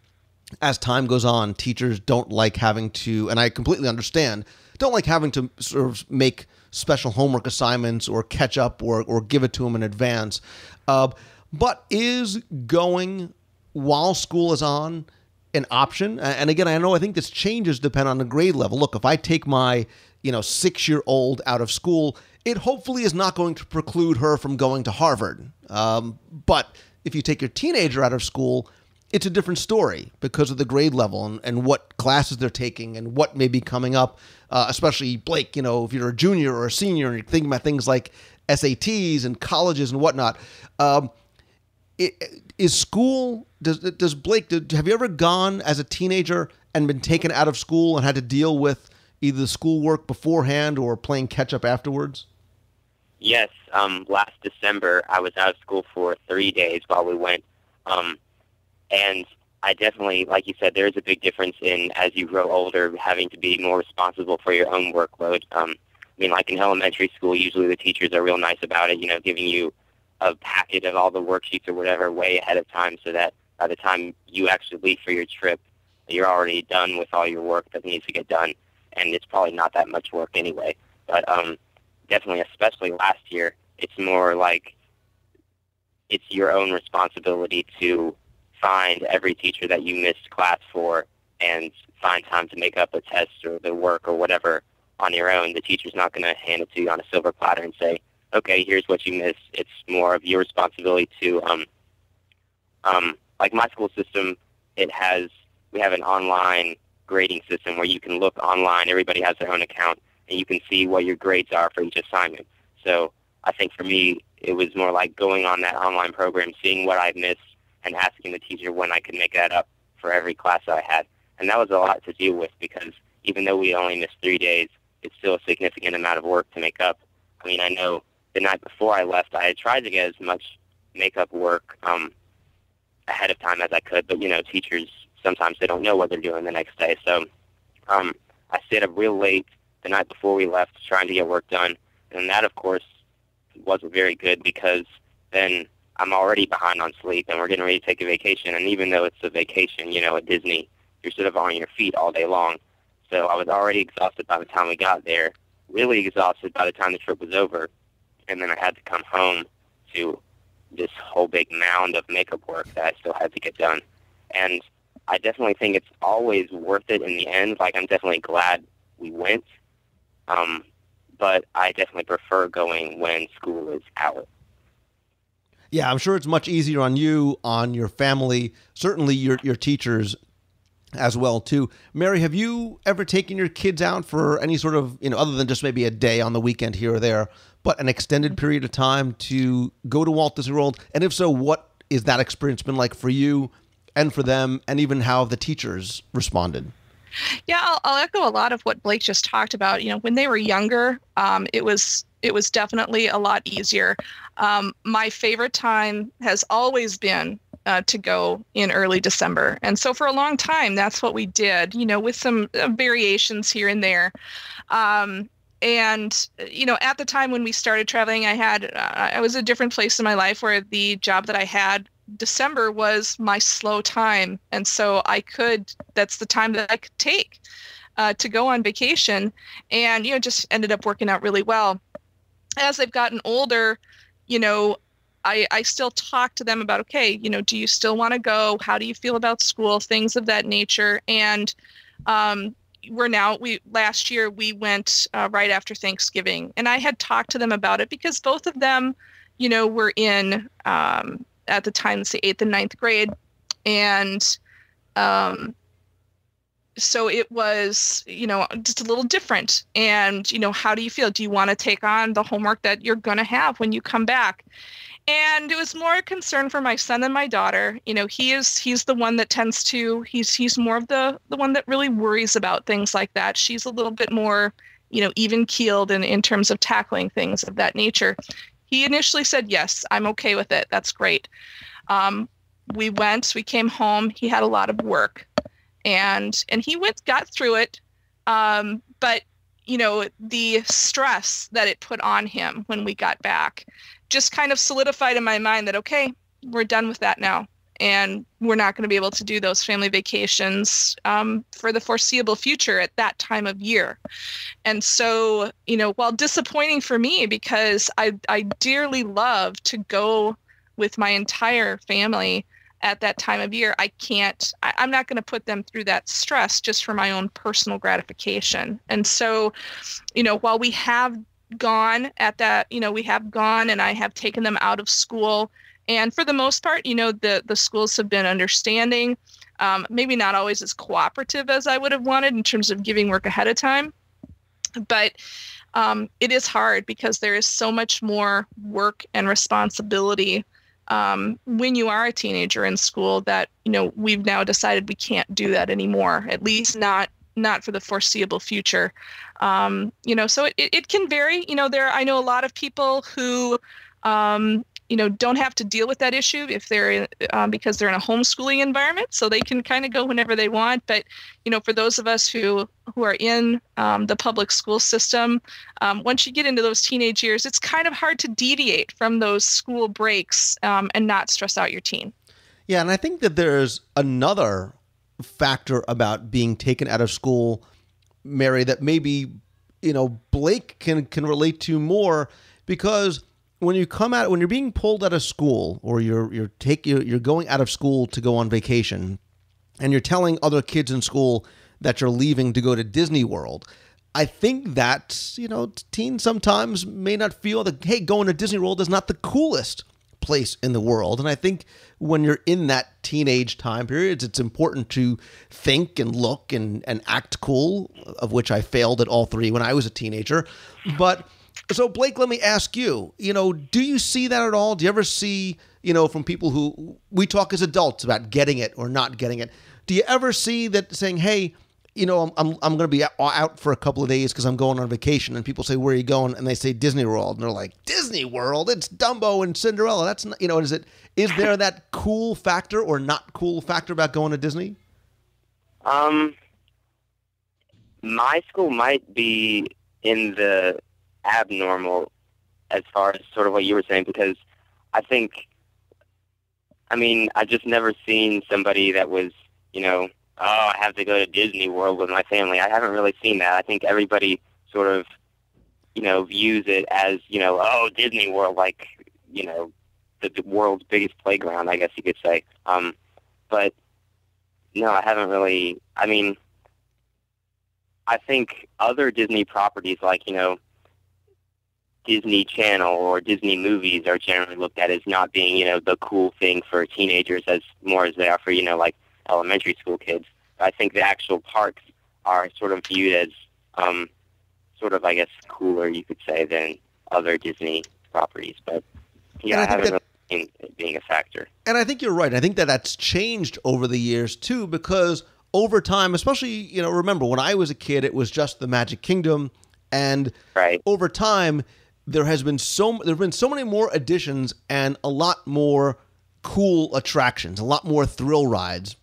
as time goes on, teachers don't like having to, and I completely understand, don't like having to sort of make special homework assignments or catch up or, or give it to them in advance. Uh, but is going while school is on an option? And again, I know I think this changes depending on the grade level. Look, if I take my you know six year old out of school, it hopefully is not going to preclude her from going to Harvard. Um, but if you take your teenager out of school, it's a different story because of the grade level and, and what classes they're taking and what may be coming up. Uh, especially Blake, you know, if you're a junior or a senior and you're thinking about things like SATs and colleges and whatnot. Um, it, is school does does Blake? Did, have you ever gone as a teenager and been taken out of school and had to deal with either the schoolwork beforehand or playing catch up afterwards? Yes, um, last December I was out of school for three days while we went, um, and I definitely, like you said, there is a big difference in as you grow older having to be more responsible for your own workload. Um, I mean, like in elementary school, usually the teachers are real nice about it, you know, giving you a packet of all the worksheets or whatever way ahead of time, so that by the time you actually leave for your trip, you're already done with all your work that needs to get done, and it's probably not that much work anyway. But um, definitely, especially last year, it's more like it's your own responsibility to find every teacher that you missed class for and find time to make up a test or the work or whatever on your own. The teacher's not going to hand it to you on a silver platter and say, okay, here's what you missed. It's more of your responsibility to, um, um, like my school system, it has, we have an online grading system where you can look online. Everybody has their own account, and you can see what your grades are for each assignment. So I think for me, it was more like going on that online program, seeing what I missed, and asking the teacher when I could make that up for every class that I had. And that was a lot to deal with because even though we only missed three days, it's still a significant amount of work to make up. I mean, I know the night before I left, I had tried to get as much makeup work um, ahead of time as I could, but you know, teachers sometimes they don't know what they're doing the next day. So um, I stayed up real late the night before we left, trying to get work done, and that, of course, wasn't very good because then I'm already behind on sleep, and we're getting ready to take a vacation. And even though it's a vacation, you know, at Disney, you're sort of on your feet all day long. So I was already exhausted by the time we got there, really exhausted by the time the trip was over, and then I had to come home to this whole big mound of makeup work that I still had to get done. And I definitely think it's always worth it in the end. Like I'm definitely glad we went, um, but I definitely prefer going when school is out. Yeah, I'm sure it's much easier on you, on your family, certainly your your teachers as well too. Mary, have you ever taken your kids out for any sort of, you know, other than just maybe a day on the weekend here or there, but an extended period of time to go to Walt Disney World? And if so, what is that experience been like for you and for them and even how the teachers responded? Yeah, I'll, I'll echo a lot of what Blake just talked about. You know, when they were younger, um, it was it was definitely a lot easier. Um, my favorite time has always been uh, to go in early December, and so for a long time, that's what we did. You know, with some uh, variations here and there. Um, and you know, at the time when we started traveling, I had uh, I was a different place in my life where the job that I had December was my slow time. And so I could, that's the time that I could take uh, to go on vacation. And, you know, just ended up working out really well. As they've gotten older, you know, I, I still talk to them about, okay, you know, do you still want to go? How do you feel about school? Things of that nature. And um, we're now, we last year we went uh, right after Thanksgiving. And I had talked to them about it because both of them, you know, were in um, at the time it's the eighth and ninth grade. And um, so it was you know just a little different. And you know how do you feel? Do you want to take on the homework that you're going to have when you come back? And it was more a concern for my son than my daughter. You know he is he's the one that tends to he's he's more of the the one that really worries about things like that. She's a little bit more you know even keeled in in terms of tackling things of that nature he initially said, Yes, I'm okay with it. That's great. Um, we went, we came home. He had a lot of work and and he went got through it um, but you know the stress that it put on him when we got back just kind of solidified in my mind that okay we're done with that now and we're not going to be able to do those family vacations um, for the foreseeable future at that time of year. And so, you know, while disappointing for me because I, I dearly love to go with my entire family at that time of year, I can't, I, I'm not going to put them through that stress just for my own personal gratification. And so, you know, while we have gone at that, you know, we have gone and I have taken them out of school and for the most part, you know, the the schools have been understanding. Um, maybe not always as cooperative as I would have wanted in terms of giving work ahead of time, but um, it is hard because there is so much more work and responsibility um, when you are a teenager in school that you know we've now decided we can't do that anymore. At least not not for the foreseeable future. Um, you know, so it, it can vary. You know, there I know a lot of people who um, you know don't have to deal with that issue if they're um, because they're in a homeschooling environment so they can kind of go whenever they want. But you know for those of us who who are in um, the public school system um, once you get into those teenage years it's kind of hard to deviate from those school breaks um, and not stress out your teen. Yeah and i think that there's another factor about being taken out of school mary that maybe you know blake can can relate to more because when you come out when you're being pulled out of school or you're you're take you're, you're going out of school to go on vacation and you're telling other kids in school that you're leaving to go to Disney World I think that, you know, teens sometimes may not feel that, hey, going to Disney World is not the coolest place in the world. And I think when you're in that teenage time period, it's important to think and look and, and act cool, of which I failed at all three when I was a teenager. But so, Blake, let me ask you, you know, do you see that at all? Do you ever see, you know, from people who we talk as adults about getting it or not getting it? Do you ever see that saying, hey, you know, I'm I'm, I'm going to be out for a couple of days because I'm going on vacation, and people say, "Where are you going?" And they say Disney World, and they're like, "Disney World? It's Dumbo and Cinderella. That's not, you know, is it is there that cool factor or not cool factor about going to Disney?" Um, my school might be in the abnormal as far as sort of what you were saying because I think, I mean, I just never seen somebody that was, you know oh, I have to go to Disney World with my family. I haven't really seen that. I think everybody sort of, you know, views it as, you know, oh, Disney World, like, you know, the, the world's biggest playground, I guess you could say. Um, but no, I haven't really. I mean, I think other Disney properties like, you know, Disney Channel or Disney movies are generally looked at as not being, you know, the cool thing for teenagers as more as they are for, you know, like elementary school kids. I think the actual parks are sort of viewed as um, sort of, I guess, cooler, you could say, than other Disney properties. But yeah, I, I haven't that, really seen it being a factor. And I think you're right. I think that that's changed over the years too, because over time, especially you know, remember when I was a kid, it was just the Magic Kingdom, and right. over time, there has been so there have been so many more additions and a lot more cool attractions, a lot more thrill rides.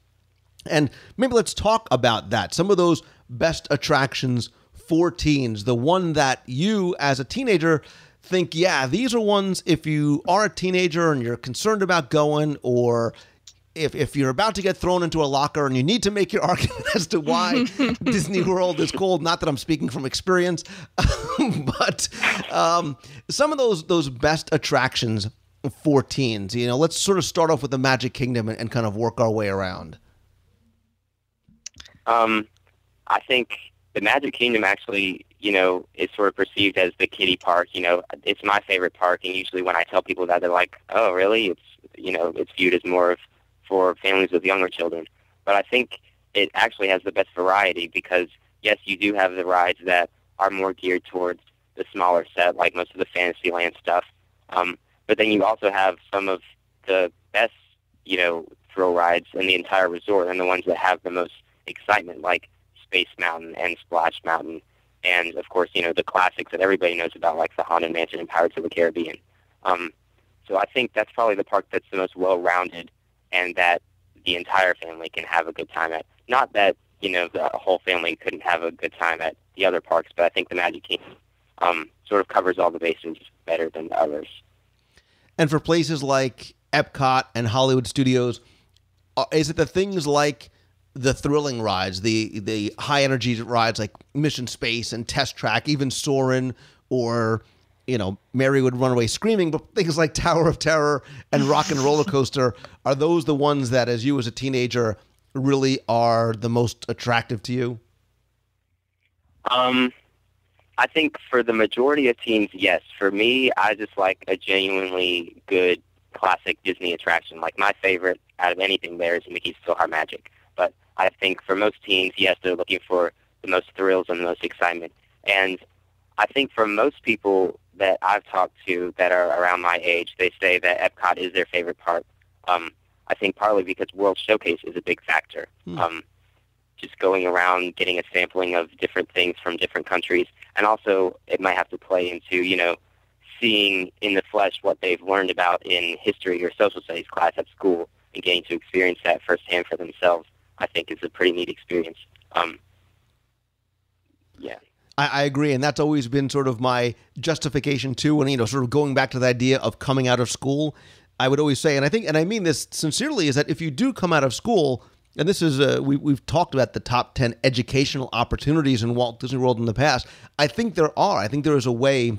And maybe let's talk about that. Some of those best attractions for teens, the one that you as a teenager think, yeah, these are ones if you are a teenager and you're concerned about going or if, if you're about to get thrown into a locker and you need to make your argument as to why Disney World is cold, not that I'm speaking from experience, but um, some of those those best attractions for teens. You know, let's sort of start off with the Magic Kingdom and, and kind of work our way around. Um, I think the Magic Kingdom actually, you know, is sort of perceived as the kiddie park. You know, it's my favorite park, and usually when I tell people that, they're like, "Oh, really?" It's you know, it's viewed as more of for families with younger children. But I think it actually has the best variety because yes, you do have the rides that are more geared towards the smaller set, like most of the Fantasyland stuff. Um, but then you also have some of the best, you know, thrill rides in the entire resort, and the ones that have the most excitement like Space Mountain and Splash Mountain, and of course, you know the classics that everybody knows about, like the Haunted Mansion and Pirates of the Caribbean. Um, so I think that's probably the park that's the most well-rounded, and that the entire family can have a good time at. Not that you know the whole family couldn't have a good time at the other parks, but I think the Magic Kingdom um, sort of covers all the bases better than the others. And for places like Epcot and Hollywood Studios, uh, is it the things like the thrilling rides, the the high energy rides like Mission Space and Test Track, even Soarin' or you know Mary would run away screaming. But things like Tower of Terror and Rock and Roller Coaster are those the ones that, as you as a teenager, really are the most attractive to you? Um, I think for the majority of teens, yes. For me, I just like a genuinely good classic Disney attraction. Like my favorite out of anything there is Mickey's PhilharMagic. But I think for most teens, yes, they're looking for the most thrills and the most excitement. And I think for most people that I've talked to that are around my age, they say that Epcot is their favorite park. Um, I think partly because World Showcase is a big factor. Hmm. Um, just going around, getting a sampling of different things from different countries, and also it might have to play into you know seeing in the flesh what they've learned about in history or social studies class at school and getting to experience that firsthand for themselves. I think is a pretty neat experience. Um, yeah. I, I, agree, and that's always been sort of my justification too. And you know, sort of going back to the idea of coming out of school, I would always say, and I think, and I mean this sincerely, is that if you do come out of school, and this is uh, we we've talked about the top ten educational opportunities in Walt Disney World in the past. I think there are. I think there is a way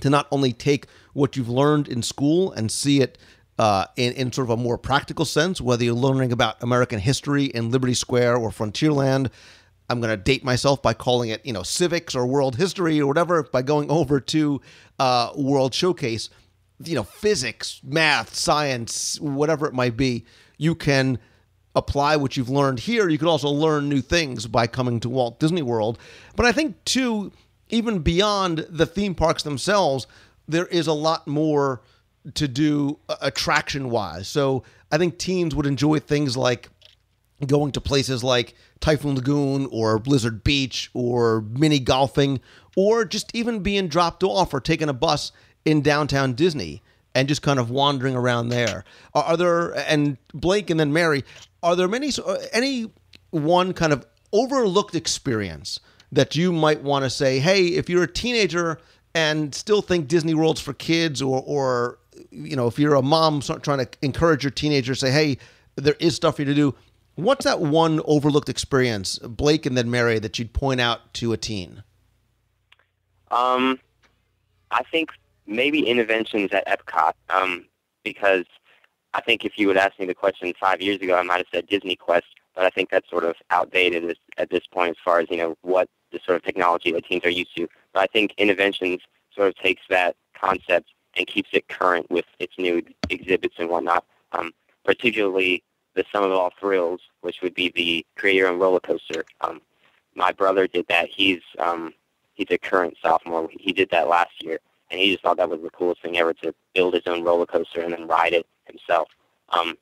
to not only take what you've learned in school and see it uh, in, in sort of a more practical sense, whether you're learning about American history in Liberty Square or Frontierland, I'm going to date myself by calling it, you know, civics or world history or whatever. By going over to uh, World Showcase, you know, physics, math, science, whatever it might be, you can apply what you've learned here. You could also learn new things by coming to Walt Disney World. But I think, too, even beyond the theme parks themselves, there is a lot more to do uh, attraction wise. So I think teens would enjoy things like going to places like Typhoon Lagoon or Blizzard Beach or mini golfing or just even being dropped off or taking a bus in downtown Disney and just kind of wandering around there. Are, are there and Blake and then Mary, are there many uh, any one kind of overlooked experience that you might want to say, "Hey, if you're a teenager and still think Disney World's for kids or or you know, if you're a mom trying to encourage your teenager say, "Hey, there is stuff for you to do." What's that one overlooked experience, Blake and then Mary, that you'd point out to a teen? Um, I think maybe Innoventions at Epcot, um, because I think if you would ask me the question five years ago, I might have said Disney Quest, but I think that's sort of outdated at this point as far as you know what the sort of technology that teens are used to. But I think Innoventions sort of takes that concept and keeps it current with its new exhibits and whatnot. Um, particularly the Sum of All Thrills, which would be the create your own roller coaster. Um, my brother did that. He's um, he's a current sophomore. He did that last year, and he just thought that was the coolest thing ever to build his own roller coaster and then ride it himself. Um,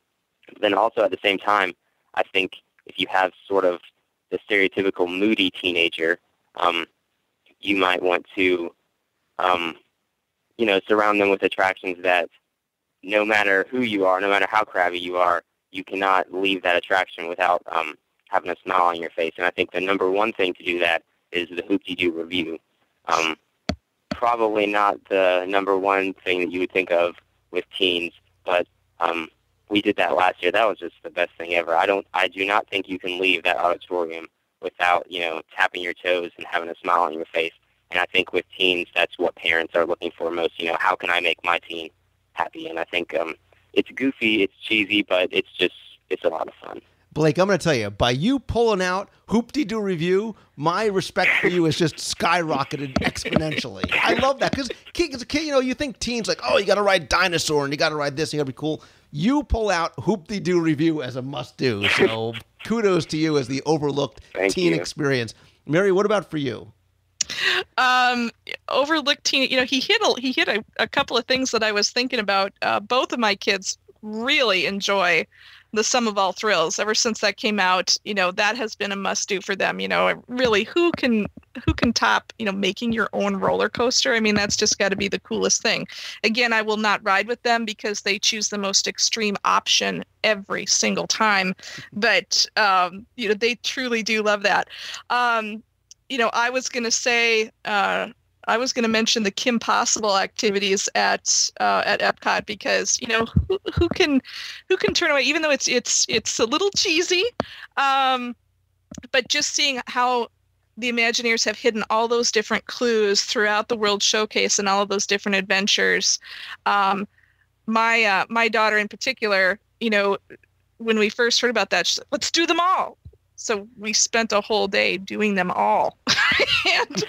then also at the same time, I think if you have sort of the stereotypical moody teenager, um, you might want to, um, you know, surround them with attractions that no matter who you are, no matter how crabby you are, you cannot leave that attraction without um, having a smile on your face. And I think the number one thing to do that is the Hoop-Dee-Doo Revue. Um, probably not the number one thing that you would think of with teens, but um, we did that last year. That was just the best thing ever. I don't, I do not think you can leave that auditorium without, you know, tapping your toes and having a smile on your face. And I think with teens, that's what parents are looking for most. You know, how can I make my teen happy? And I think um, it's goofy, it's cheesy, but it's just, it's a lot of fun. Blake, I'm going to tell you, by you pulling out Hoop-Dee-Doo Revue, my respect for you has just skyrocketed exponentially. I love that because kids, you know, you think teens like, oh, you got to ride dinosaur and you got to ride this, and you got to be cool. You pull out Hoop-Dee-Doo Revue as a must-do. So kudos to you as the overlooked Thank teen you. experience. Mary, what about for you? Um overlooked teen you know he hit a he hit a, a couple of things that i was thinking about uh, both of my kids really enjoy the sum of all thrills. Ever since that came out you know that has been a must do for them you know really who can who can top you know making your own roller coaster? I mean that's just got to be the coolest thing. Again i will not ride with them because they choose the most extreme option every single time but um you know they truly do love that. Um you know i was going to say uh I was going to mention the Kim Possible activities at uh, at Epcot because you know who, who can who can turn away even though it's it's it's a little cheesy, um, but just seeing how the Imagineers have hidden all those different clues throughout the World Showcase and all of those different adventures. Um, my uh, my daughter in particular, you know, when we first heard about that, like, let's do them all. So we spent a whole day doing them all. and,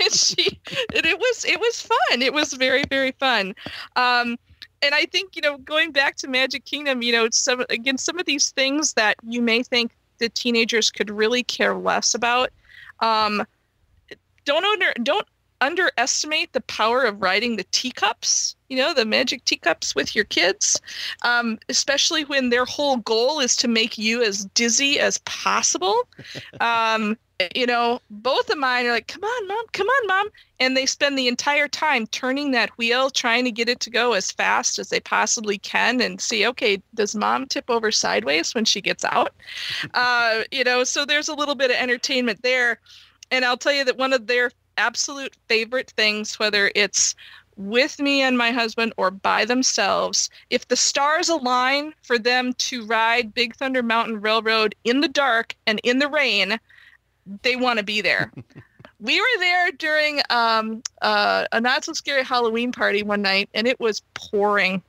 and she and it was it was fun. It was very very fun. Um, and I think you know going back to Magic Kingdom, you know, some again some of these things that you may think the teenagers could really care less about. Um, don't under don't underestimate the power of riding the teacups you know the magic teacups with your kids um, especially when their whole goal is to make you as dizzy as possible. Um, you know both of mine are like come on mom come on mom and they spend the entire time turning that wheel trying to get it to go as fast as they possibly can and see okay does mom tip over sideways when she gets out? Uh, you know so there's a little bit of entertainment there. And i'll tell you that one of their absolute favorite things, whether it's with me and my husband or by themselves, if the stars align for them to ride Big Thunder Mountain Railroad in the dark and in the rain, they want to be there. we were there during um, uh, a not so scary Halloween party one night, and it was pouring.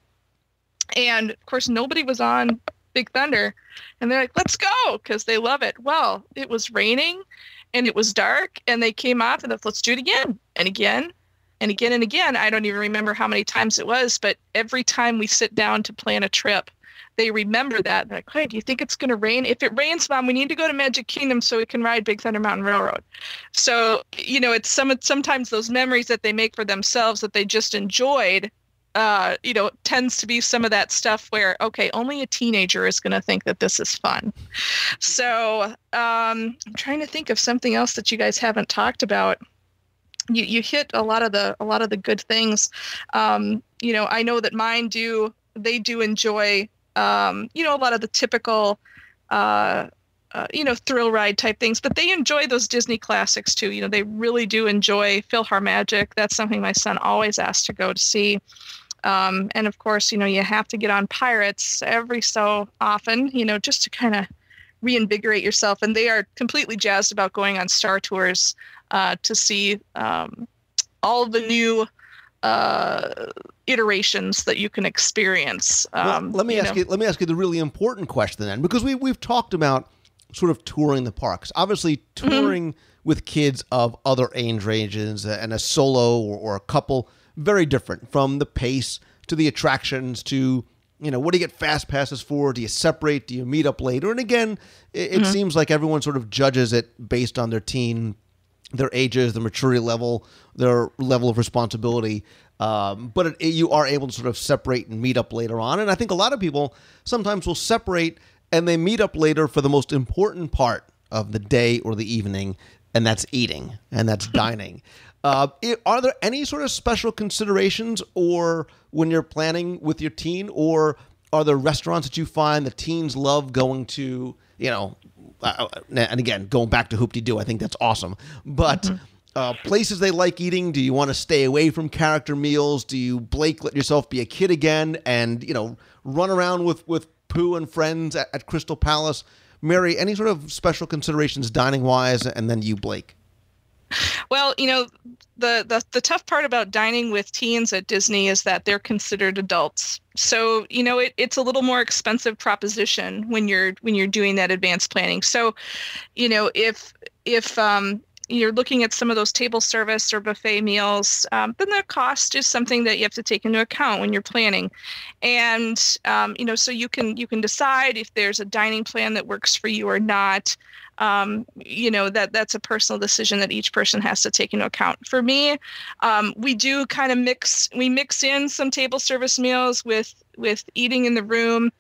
And of course, nobody was on Big Thunder, and they're like, let's go because they love it. Well, it was raining, and it was dark, and they came off and let's do it again and again and again and again. I don't even remember how many times it was, but every time we sit down to plan a trip, they remember that. They're like, hey, do you think it's going to rain? If it rains, Mom, we need to go to Magic Kingdom so we can ride Big Thunder Mountain Railroad. So, you know, it's some sometimes those memories that they make for themselves that they just enjoyed. Uh, you know, tends to be some of that stuff where okay, only a teenager is going to think that this is fun. So um, I'm trying to think of something else that you guys haven't talked about you you hit a lot of the a lot of the good things. Um, you know, I know that mine do. They do enjoy. Um, you know, a lot of the typical. Uh, uh, you know, thrill ride type things, but they enjoy those Disney classics too. You know, they really do enjoy PhilharMagic. That's something my son always asks to go to see. Um, and of course, you know, you have to get on Pirates every so often, you know, just to kind of reinvigorate yourself. And they are completely jazzed about going on Star Tours uh, to see um, all the new uh, iterations that you can experience. Um, well, let me you ask know. you. Let me ask you the really important question then, because we we've talked about sort of touring the parks. Obviously, Mm-hmm. touring with kids of other age ranges and a solo or, or a couple very different from the pace to the attractions to you know what do you get fast passes for? Do you separate? Do you meet up later? And again, it, Mm-hmm. seems like everyone sort of judges it based on their teen their ages, their maturity level, their level of responsibility. Um, but it, you are able to sort of separate and meet up later on. And I think a lot of people sometimes will separate and they meet up later for the most important part of the day or the evening, and that's eating and that's dining. Uh, i- are there any sort of special considerations or when you're planning with your teen, or are there restaurants that you find the teens love going to? You know, uh, and again, going back to Hoop-Dee-Doo, I think that's awesome. But uh, places they like eating, do you want to stay away from character meals? Do you, Blake, let yourself be a kid again and, you know, run around with, with Pooh and friends at, at Crystal Palace? Mary, any sort of special considerations dining wise? And then you, Blake. Well, you know, the, the the tough part about dining with teens at Disney is that they're considered adults. So, you know, it, it's a little more expensive proposition when you're when you're doing that advanced planning. So, you know, if if um, you're looking at some of those table service or buffet meals, um, then the cost is something that you have to take into account when you're planning. And um, you know, so you can you can decide if there's a dining plan that works for you or not um, you know that that's a personal decision that each person has to take into account. For me, um, we do kind of mix we mix in some table service meals with with eating in the room,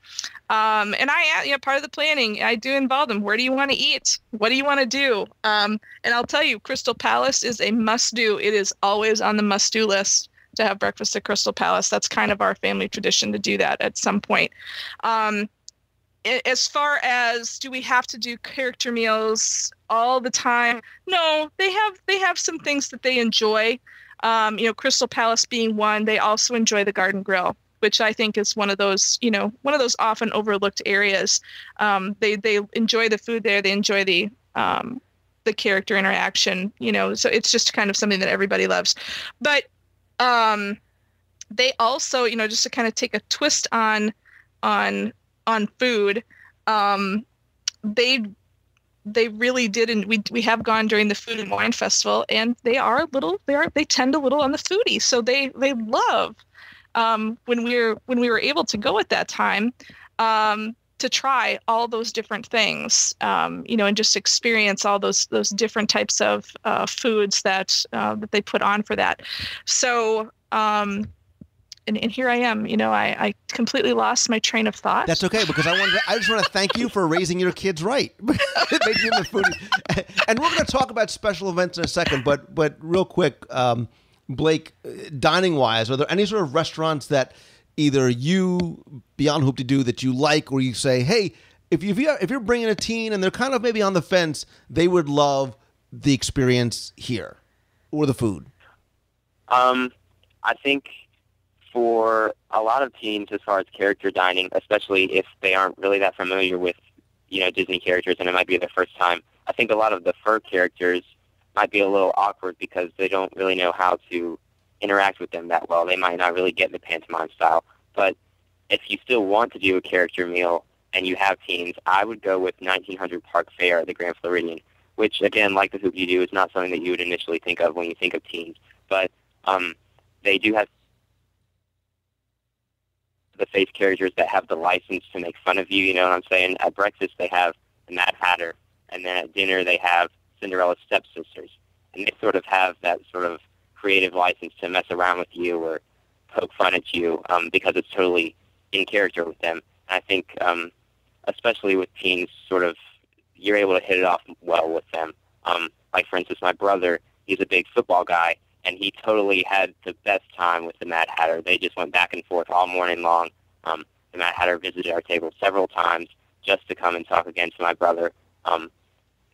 um, and I you know part of the planning I do involve them. Where do you want to eat? What do you want to do? Um, and I'll tell you, Crystal Palace is a must do. It is always on the must do list to have breakfast at Crystal Palace. That's kind of our family tradition to do that at some point. Um, as far as do we have to do character meals all the time? No they have they have some things that they enjoy. Um, you know crystal palace being one they also enjoy the garden grill which i think is one of those you know one of those often overlooked areas. Um, they they enjoy the food there they enjoy the um, the character interaction you know so it's just kind of something that everybody loves. But um, they also you know just to kind of take a twist on on on food um they they really did and we we have gone during the food and wine festival and they are a little they are they tend a little on the foodie so they they love um when we were when we were able to go at that time um to try all those different things um you know and just experience all those those different types of uh, foods that uh, that they put on for that. So um and, and here I am. You know, I, I completely lost my train of thought. That's okay because I wanted. To, I just want to thank you for raising your kids right, making them foodie. And we're going to talk about special events in a second, but but real quick, um, Blake, dining wise, are there any sort of restaurants that either you beyond Hoop-Dee-Doo that you like, or you say, hey, if you if you're bringing a teen and they're kind of maybe on the fence, they would love the experience here or the food. Um, I think for a lot of teens, as far as character dining, especially if they aren't really that familiar with, you know, Disney characters and it might be their first time, I think a lot of the fur characters might be a little awkward because they don't really know how to interact with them that well. They might not really get the pantomime style. But if you still want to do a character meal, and you have teens, I would go with 1900 Park Fare at the Grand Floridian, which again, like the Hoop-Dee-Doo, is not something that you would initially think of when you think of teens, but um, they do have the face characters that have the license to make fun of you. You know what I'm saying? At breakfast, they have the Mad Hatter, and then at dinner, they have Cinderella's stepsisters, and they sort of have that sort of creative license to mess around with you or poke fun at you um, because it's totally in character with them. And I think, um, especially with teens, sort of you're able to hit it off well with them. Um, like for instance, my brother, he's a big football guy, and he totally had the best time with the Mad Hatter. They just went back and forth all morning long. Um, the Mad Hatter visited our table several times just to come and talk again to my brother. Um,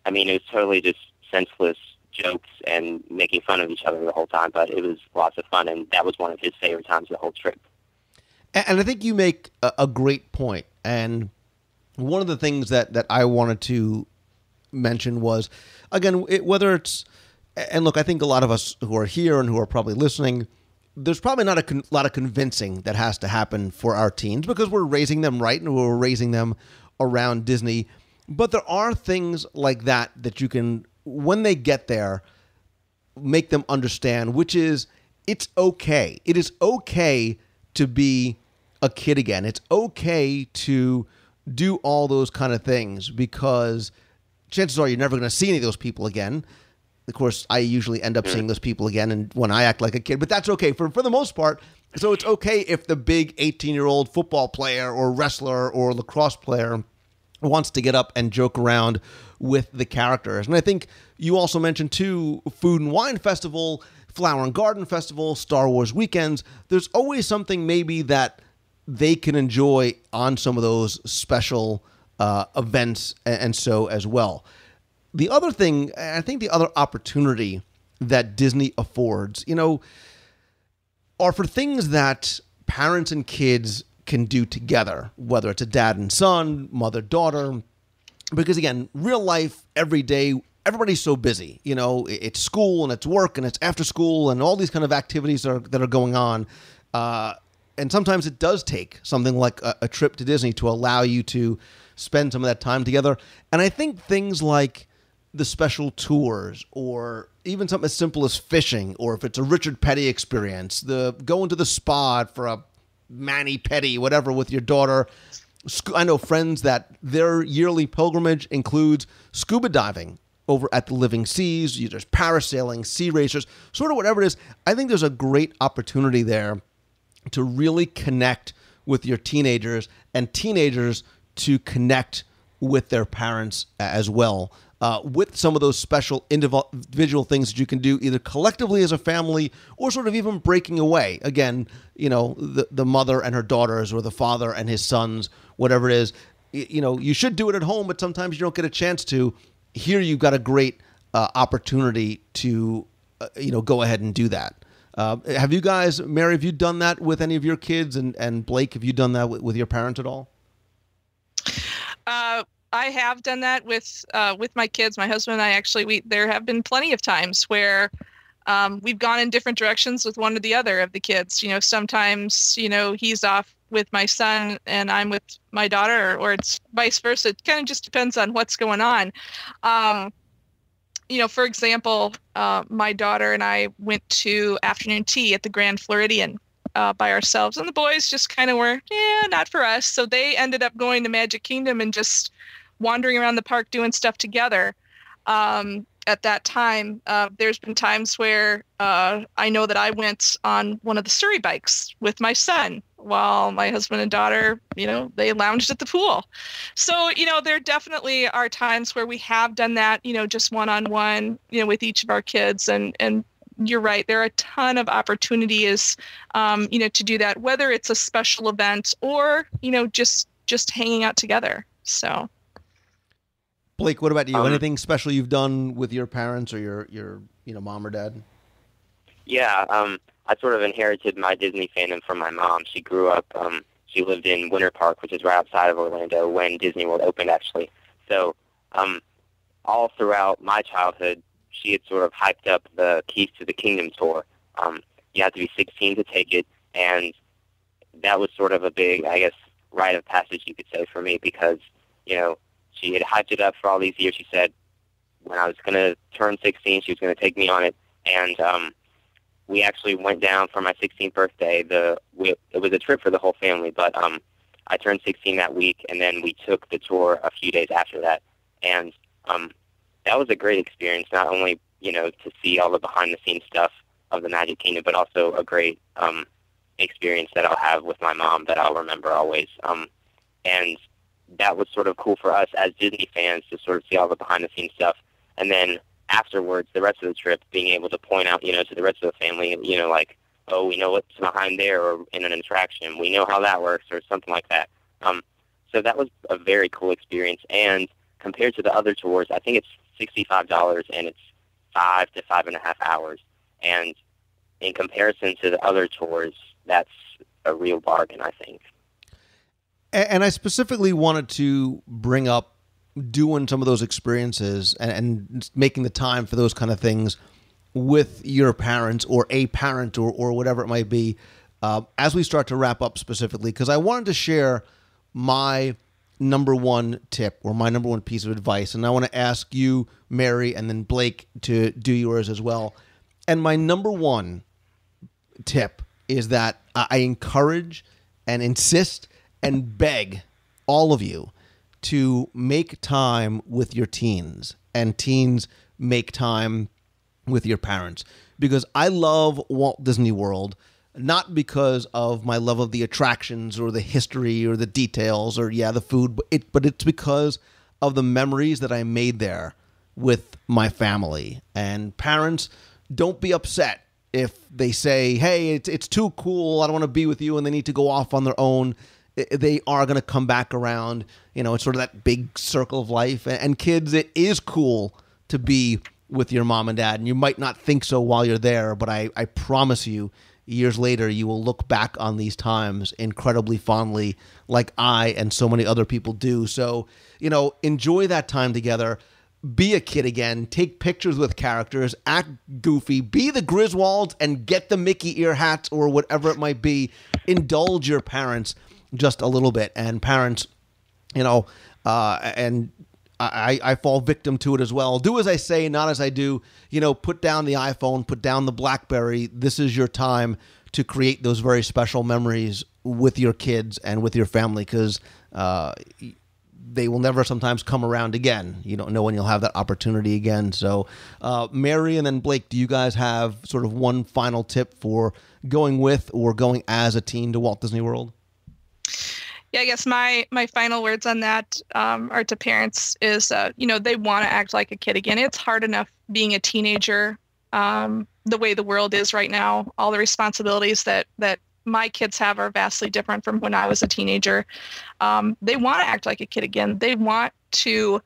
I mean, it was totally just senseless jokes and making fun of each other the whole time, but it was lots of fun, and that was one of his favorite times of the whole trip. And, I think you make a, a great point. And one of the things that that I wanted to mention was, again, it, whether it's and look, I think a lot of us who are here and who are probably listening, there's probably not a con- lot of convincing that has to happen for our teens because we're raising them right and we're raising them around Disney. But there are things like that that you can, when they get there, make them understand, which is it's okay. It is okay to be a kid again. It's okay to do all those kind of things because chances are you're never going to see any of those people again. Of course, I usually end up seeing those people again, and when I act like a kid, but that's okay for for the most part. So it's okay if the big 18 year old football player or wrestler or lacrosse player wants to get up and joke around with the characters. And I think you also mentioned too Food and Wine Festival, Flower and Garden Festival, Star Wars weekends. There's always something maybe that they can enjoy on some of those special uh, events and so as well. The other thing, I think the other opportunity that Disney affords, you know, are for things that parents and kids can do together, whether it's a dad and son, mother daughter. Because again, real life, every day, everybody's so busy. You know, it's school and it's work and it's after school and all these kind of activities that are, that are going on. Uh, and sometimes it does take something like a, a trip to Disney to allow you to spend some of that time together. And I think things like the special tours or even something as simple as fishing or if it's a Richard Petty experience, the going to the spa for a Manny Petty, whatever, with your daughter. I know friends that their yearly pilgrimage includes scuba diving over at the Living Seas. There's parasailing, Sea Raycers, sort of whatever it is. I think there's a great opportunity there to really connect with your teenagers and teenagers to connect with their parents as well. Uh, with some of those special individual things that you can do either collectively as a family or sort of even breaking away. Again, you know, the, the mother and her daughters or the father and his sons, whatever it is. You know, you should do it at home, but sometimes you don't get a chance to. Here, you've got a great uh, opportunity to, uh, you know, go ahead and do that. Uh, have you guys, Mary, have you done that with any of your kids? And, and Blake, have you done that with, with your parents at all? Uh, I have done that with uh, with my kids. My husband and I actually we there have been plenty of times where um, we've gone in different directions with one or the other of the kids. You know, sometimes you know he's off with my son and I'm with my daughter, or it's vice versa. It kind of just depends on what's going on. Um, you know, for example, uh, my daughter and I went to afternoon tea at the Grand Floridian uh, by ourselves, and the boys just kind of were, yeah, not for us. So they ended up going to Magic Kingdom and just wandering around the park doing stuff together. Um, at that time, uh, there's been times where uh, I know that I went on one of the Surrey bikes with my son while my husband and daughter, you know, they lounged at the pool. So, you know, there definitely are times where we have done that, you know, just one on one, you know, with each of our kids. And, and you're right, there are a ton of opportunities, um, you know, to do that, whether it's a special event or, you know, just just hanging out together. So, Blake, what about you? Um, Anything special you've done with your parents or your, your you know, mom or dad? Yeah, um, I sort of inherited my Disney fandom from my mom. She grew up, um, she lived in Winter Park, which is right outside of Orlando when Disney World opened, actually. So, um, all throughout my childhood, she had sort of hyped up the Keys to the Kingdom tour. Um, you had to be 16 to take it, and that was sort of a big, I guess, rite of passage, you could say, for me because you know she had hyped it up for all these years. She said when I was going to turn 16, she was going to take me on it, and um, we actually went down for my 16th birthday. The we, it was a trip for the whole family, but um, I turned 16 that week, and then we took the tour a few days after that, and um, that was a great experience. Not only you know to see all the behind the scenes stuff of the Magic Kingdom, but also a great um, experience that I'll have with my mom that I'll remember always. Um, and that was sort of cool for us as Disney fans to sort of see all the behind the scenes stuff, and then afterwards, the rest of the trip, being able to point out, you know, to the rest of the family, you know, like, oh, we know what's behind there, or in an attraction, we know how that works, or something like that. Um, so that was a very cool experience, and compared to the other tours, I think it's sixty-five dollars, and it's five to five and a half hours, and in comparison to the other tours, that's a real bargain, I think. And, I specifically wanted to bring up doing some of those experiences and, and making the time for those kind of things with your parents or a parent or, or whatever it might be uh, as we start to wrap up specifically because i wanted to share my number one tip or my number one piece of advice. And i want to ask you mary and then blake to do yours as well. And my number one tip is that i encourage and insist and beg all of you to make time with your teens and teens make time with your parents. Because I love Walt Disney World not because of my love of the attractions or the history or the details or yeah the food but it but it's because of the memories that I made there with my family. And parents don't be upset if they say hey it's it's too cool. I don't want to be with you and they need to go off on their own they are going to come back around. You know, it's sort of that big circle of life. And kids, it is cool to be with your mom and dad. And you might not think so while you're there, but I, I promise you, years later, you will look back on these times incredibly fondly, like I and so many other people do. So, you know, enjoy that time together. Be a kid again. Take pictures with characters. Act goofy. Be the Griswolds and get the Mickey ear hats or whatever it might be. Indulge your parents just a little bit. And parents, you know, uh, and I, I fall victim to it as well. Do as I say, not as I do. You know, put down the iPhone, put down the Blackberry. This is your time to create those very special memories with your kids and with your family because uh, they will never sometimes come around again. You don't know when you'll have that opportunity again. So, uh, Mary and then Blake, do you guys have sort of one final tip for going with or going as a teen to Walt Disney World? Yeah, I guess my my final words on that um, are to parents is uh, you know they want to act like a kid again. It's hard enough being a teenager um, the way the world is right now. All the responsibilities that that my kids have are vastly different from when I was a teenager. Um, they want to act like a kid again. They want to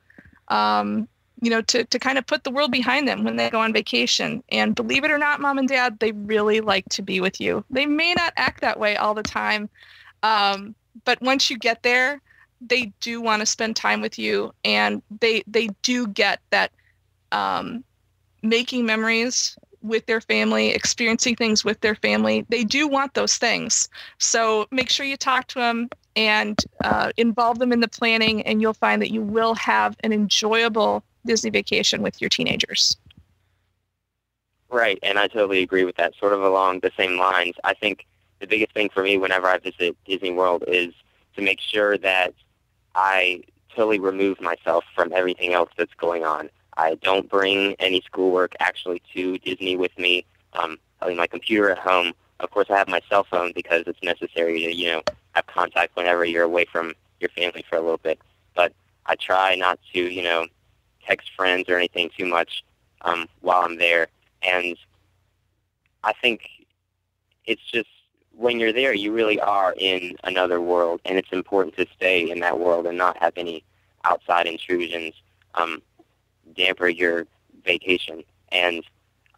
um, you know, to, to kind of put the world behind them when they go on vacation. And believe it or not, mom and dad, they really like to be with you. They may not act that way all the time, um, but once you get there, they do want to spend time with you, and they they do get that um, making memories with their family, experiencing things with their family. They do want those things. So make sure you talk to them and uh, involve them in the planning, and you'll find that you will have an enjoyable Disney vacation with your teenagers. Right, and I totally agree with that. Sort of along the same lines, I think the biggest thing for me whenever I visit Disney World is to make sure that I totally remove myself from everything else that's going on. I don't bring any schoolwork actually to Disney with me. Um, I leave my computer at home. Of course, I have my cell phone because it's necessary to, you know, have contact whenever you're away from your family for a little bit. But I try not to, you know, text friends or anything too much um, while I'm there. And I think it's just when you're there, you really are in another world, and it's important to stay in that world and not have any outside intrusions um, damper your vacation. And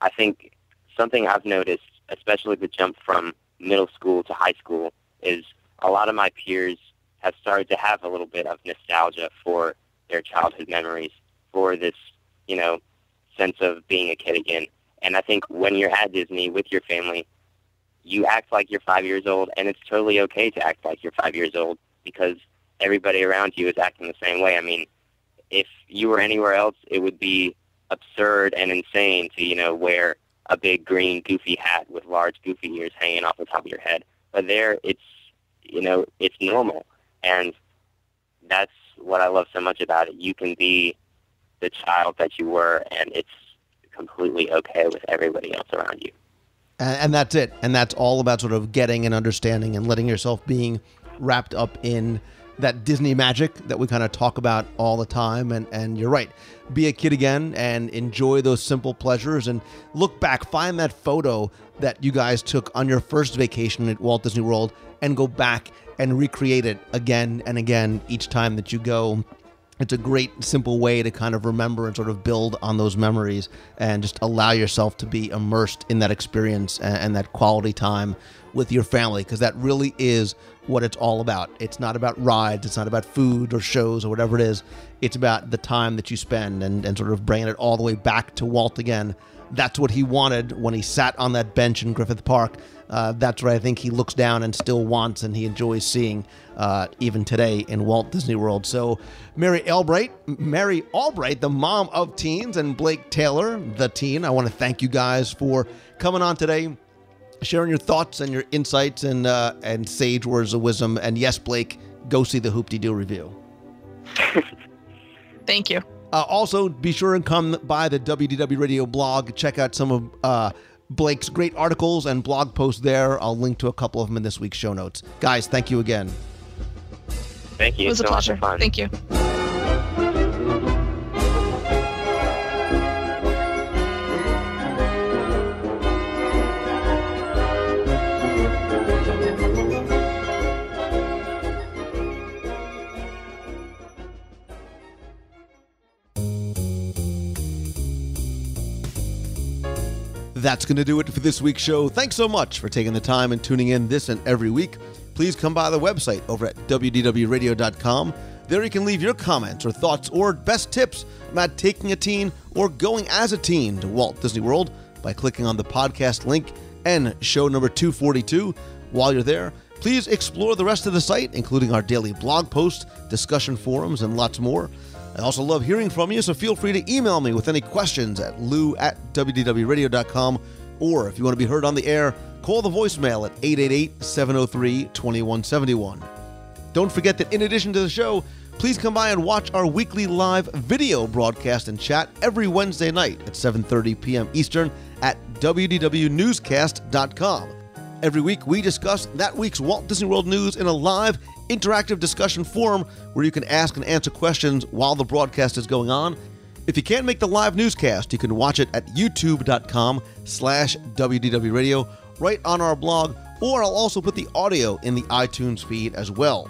I think something I've noticed, especially the jump from middle school to high school, is a lot of my peers have started to have a little bit of nostalgia for their childhood memories, for this, you know, sense of being a kid again. And I think when you're at Disney with your family, you act like you're five years old, and it's totally okay to act like you're five years old. because everybody around you is acting the same way. I mean, if you were anywhere else, it would be absurd and insane to, you know, wear a big green goofy hat with large goofy ears hanging off the top of your head. But there, it's, you know, it's normal. And that's what I love so much about it. You can be the child that you were, and it's completely okay with everybody else around you. And, that's it. And that's all about sort of getting and understanding and letting yourself being wrapped up in that disney magic that we kind of talk about all the time. And and you're right. Be a kid again and enjoy those simple pleasures and look back find that photo that you guys took on your first vacation at walt disney world and go back and recreate it again and again each time that you go it's a great simple way to kind of remember and sort of build on those memories and just allow yourself to be immersed in that experience and, and that quality time with your family because that really is what it's all about. It's not about rides it's not about food or shows or whatever it is. It's about the time that you spend and, and sort of bringing it all the way back to walt again that's what he wanted when he sat on that bench in Griffith Park. Uh, that's what I think he looks down and still wants, and he enjoys seeing uh, even today in Walt Disney World. So, Mary Albright, Mary Albright, the mom of teens, and Blake Taylor, the teen. I want to thank you guys for coming on today, sharing your thoughts and your insights and uh, and sage words of wisdom. And yes, Blake, go see the Hoop-Dee-Doo Revue. Thank you. Uh, also, be sure and come by the WDW Radio blog. Check out some of uh, Blake's great articles and blog posts there. I'll link to a couple of them in this week's show notes. Guys, thank you again. Thank you. It was a so much pleasure. fun. Thank you. That's going to do it for this week's show. Thanks so much for taking the time and tuning in this and every week. Please come by the website over at wdwradio.com. There you can leave your comments or thoughts or best tips about taking a teen or going as a teen to Walt Disney World by clicking on the podcast link and show number 242. While you're there, please explore the rest of the site, including our daily blog posts, discussion forums, and lots more. I also love hearing from you, so feel free to email me with any questions at lou at wdwradio.com. Or if you want to be heard on the air, call the voicemail at 888 703 2171. Don't forget that in addition to the show, please come by and watch our weekly live video broadcast and chat every Wednesday night at 7:30 p.m. Eastern at wdwnewscast.com. Every week we discuss that week's Walt Disney World news in a live interactive discussion forum where you can ask and answer questions while the broadcast is going on. If you can't make the live newscast, you can watch it at youtube.com slash wdwradio right on our blog, or I'll also put the audio in the iTunes feed as well.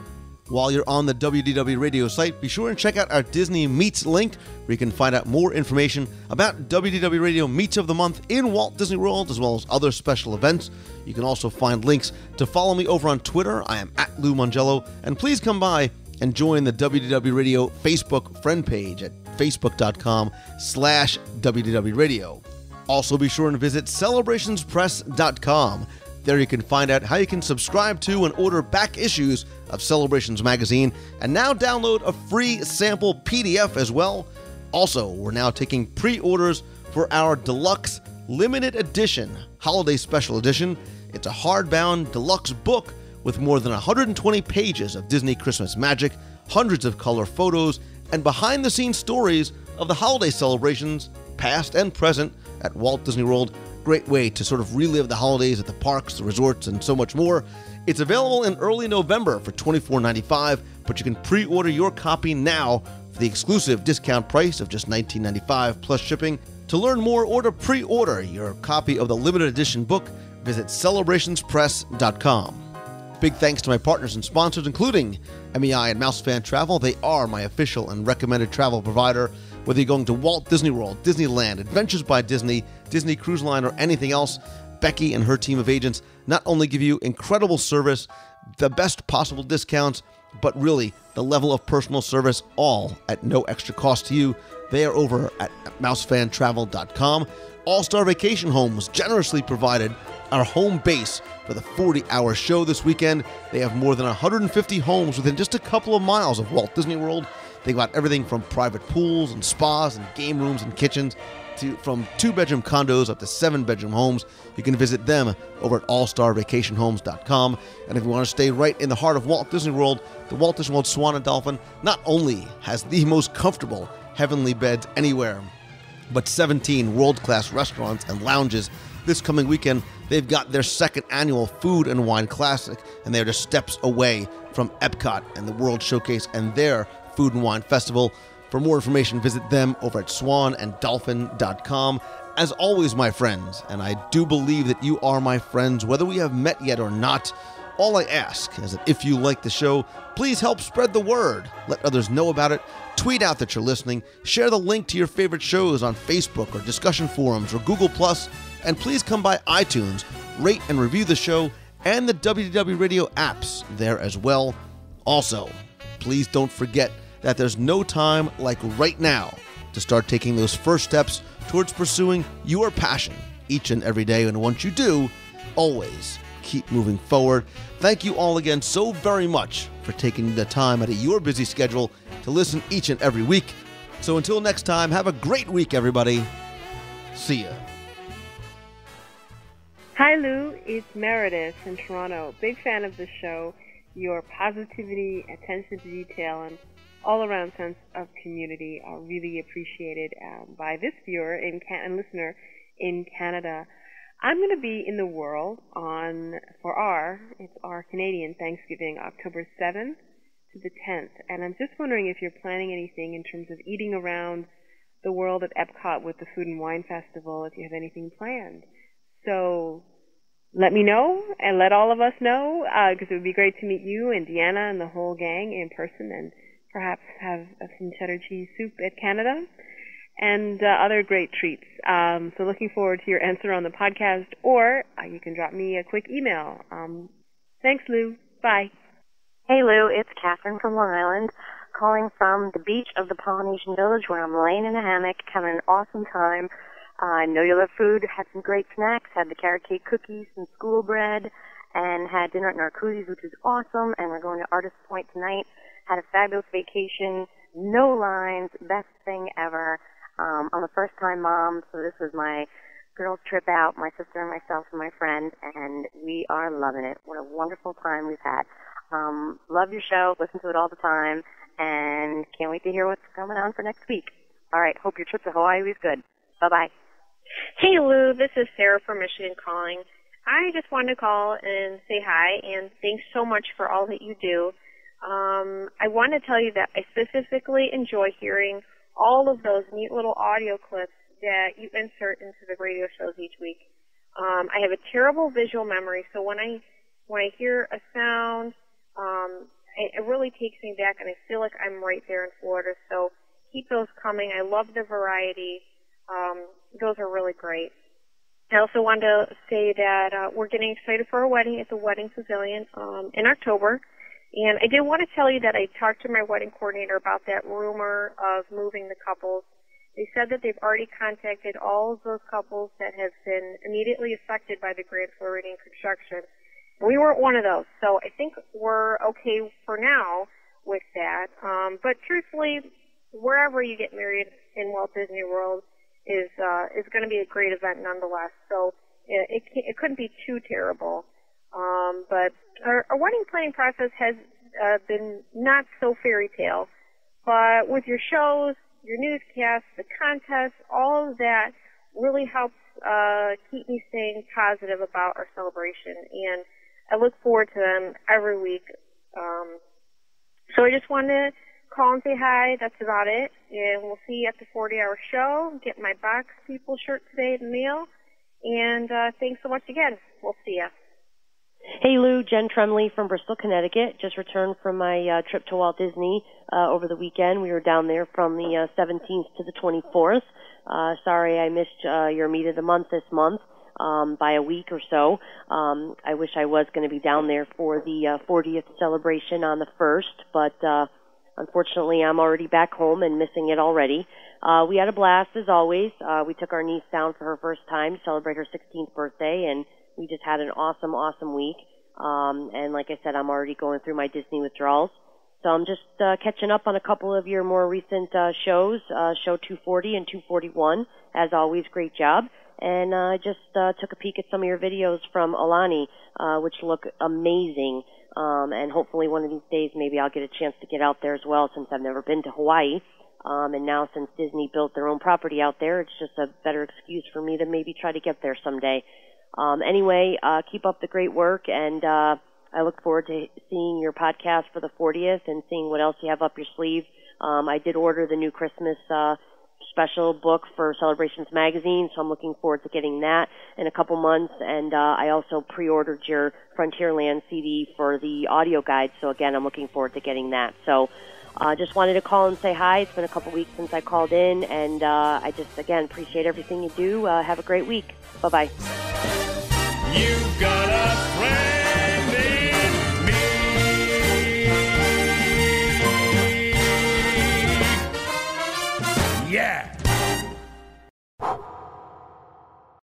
While you're on the WDW Radio site, be sure and check out our Disney Meets link where you can find out more information about WDW Radio Meets of the Month in Walt Disney World as well as other special events. You can also find links to follow me over on Twitter. I am at Lou Mongello. And please come by and join the WDW Radio Facebook friend page at facebook.com slash WDW Radio. Also, be sure and visit celebrationspress.com. There you can find out how you can subscribe to and order back issues of Celebrations magazine and now download a free sample PDF as well. Also, we're now taking pre orders for our deluxe limited edition holiday special edition. It's a hardbound deluxe book with more than 120 pages of Disney Christmas magic, hundreds of color photos, and behind the scenes stories of the holiday celebrations, past and present, at Walt Disney World. Great way to sort of relive the holidays at the parks, the resorts, and so much more. It's available in early November for $24.95, but you can pre order your copy now for the exclusive discount price of just $19.95 plus shipping. To learn more or to pre order your copy of the limited edition book, visit celebrationspress.com. Big thanks to my partners and sponsors, including MEI and Mousefan Travel. They are my official and recommended travel provider. Whether you're going to Walt Disney World, Disneyland, Adventures by Disney, Disney Cruise Line, or anything else, Becky and her team of agents not only give you incredible service, the best possible discounts, but really the level of personal service, all at no extra cost to you. They are over at mousefantravel.com. All Star Vacation Homes generously provided our home base for the 40 hour show this weekend. They have more than 150 homes within just a couple of miles of Walt Disney World. They've got everything from private pools and spas and game rooms and kitchens to from two bedroom condos up to seven bedroom homes. You can visit them over at allstarvacationhomes.com. And if you want to stay right in the heart of Walt Disney World, the Walt Disney World Swan and Dolphin not only has the most comfortable heavenly beds anywhere, but 17 world class restaurants and lounges. This coming weekend, they've got their second annual Food and Wine Classic, and they're just steps away from Epcot and the World Showcase and their Food and Wine Festival. For more information, visit them over at swananddolphin.com. As always, my friends, and I do believe that you are my friends, whether we have met yet or not, all I ask is that if you like the show, please help spread the word. Let others know about it. Tweet out that you're listening. Share the link to your favorite shows on Facebook or discussion forums or Google Plus, and please come by iTunes, rate and review the show and the WDW Radio apps there as well. Also, please don't forget that there's no time like right now to start taking those first steps towards pursuing your passion each and every day. And once you do, always keep moving forward. Thank you all again so very much for taking the time out of your busy schedule to listen each and every week. So until next time, have a great week, everybody. See ya. Hi, Lou. It's Meredith in Toronto. Big fan of the show. Your positivity, attention to detail, and all around sense of community are really appreciated um, by this viewer in Can- and listener in Canada. I'm going to be in the world on for our it's our Canadian Thanksgiving October 7th to the 10th, and I'm just wondering if you're planning anything in terms of eating around the world at Epcot with the Food and Wine Festival. If you have anything planned, so let me know and let all of us know because it would be great to meet you and Deanna and the whole gang in person and perhaps have some cheddar cheese soup at Canada and uh, other great treats. Um, so looking forward to your answer on the podcast, or uh, you can drop me a quick email. Um, thanks, Lou. Bye. Hey, Lou. It's Catherine from Long Island, calling from the beach of the Polynesian Village, where I'm laying in a hammock, having an awesome time. I know you love food. Had some great snacks. Had the carrot cake cookies, some school bread, and had dinner at Narcoossee's, which was awesome. And we're going to Artist Point tonight. Had a fabulous vacation. No lines. Best thing ever. Um, I'm a first time mom, so this was my girls trip out, my sister and myself and my friend, and we are loving it. What a wonderful time we've had. Um, love your show, listen to it all the time, and can't wait to hear what's coming on for next week. All right, hope your trip to Hawaii was good. Bye bye. Hey Lou, this is Sarah from Michigan calling. I just wanted to call and say hi and thanks so much for all that you do. Um, I want to tell you that I specifically enjoy hearing all of those neat little audio clips that you insert into the radio shows each week. Um, I have a terrible visual memory, so when I when I hear a sound, um, it, it really takes me back, and I feel like I'm right there in Florida. So keep those coming. I love the variety. Um, those are really great. I also wanted to say that uh, we're getting excited for our wedding at the Wedding Pavilion um, in October. And I did want to tell you that I talked to my wedding coordinator about that rumor of moving the couples. They said that they've already contacted all of those couples that have been immediately affected by the Grand Floridian construction. We weren't one of those, so I think we're okay for now with that. Um, but truthfully, wherever you get married in Walt Disney World is uh, is going to be a great event nonetheless. So it it, it couldn't be too terrible. Um, but our, our wedding planning process has uh, been not so fairy tale. But with your shows, your newscasts, the contests, all of that really helps uh, keep me staying positive about our celebration. And I look forward to them every week. Um, so I just wanted to call and say hi. That's about it. And we'll see you at the 40 hour show. Get my box people shirt today in the mail. And uh, thanks so much again. We'll see you. Hey Lou, Jen Tremley from Bristol, Connecticut. Just returned from my uh, trip to Walt Disney uh, over the weekend. We were down there from the uh, 17th to the 24th. Uh, sorry I missed uh, your meet of the month this month um, by a week or so. Um, I wish I was going to be down there for the uh, 40th celebration on the 1st, but uh, unfortunately I'm already back home and missing it already. uh, we had a blast as always. Uh, we took our niece down for her first time to celebrate her 16th birthday, and we just had an awesome, awesome week. Um, and like I said, I'm already going through my Disney withdrawals. So I'm just uh, catching up on a couple of your more recent uh, shows, uh, show 240 and 241. As always, great job. And uh, I just uh, took a peek at some of your videos from Aulani, uh, which look amazing. Um, and hopefully one of these days maybe I'll get a chance to get out there as well since I've never been to Hawaii. Um, and now since Disney built their own property out there, it's just a better excuse for me to maybe try to get there someday. Um, anyway, uh, keep up the great work and, uh, I look forward to seeing your podcast for the 40th and seeing what else you have up your sleeve. Um, I did order the new Christmas, uh, special book for Celebrations Magazine, so I'm looking forward to getting that in a couple months. And uh, I also pre-ordered your Frontierland CD for the audio guide, so again, I'm looking forward to getting that. So uh, just wanted to call and say hi. It's been a couple weeks since I called in, and uh, I just again appreciate everything you do. Uh, have a great week. Bye bye. Yeah.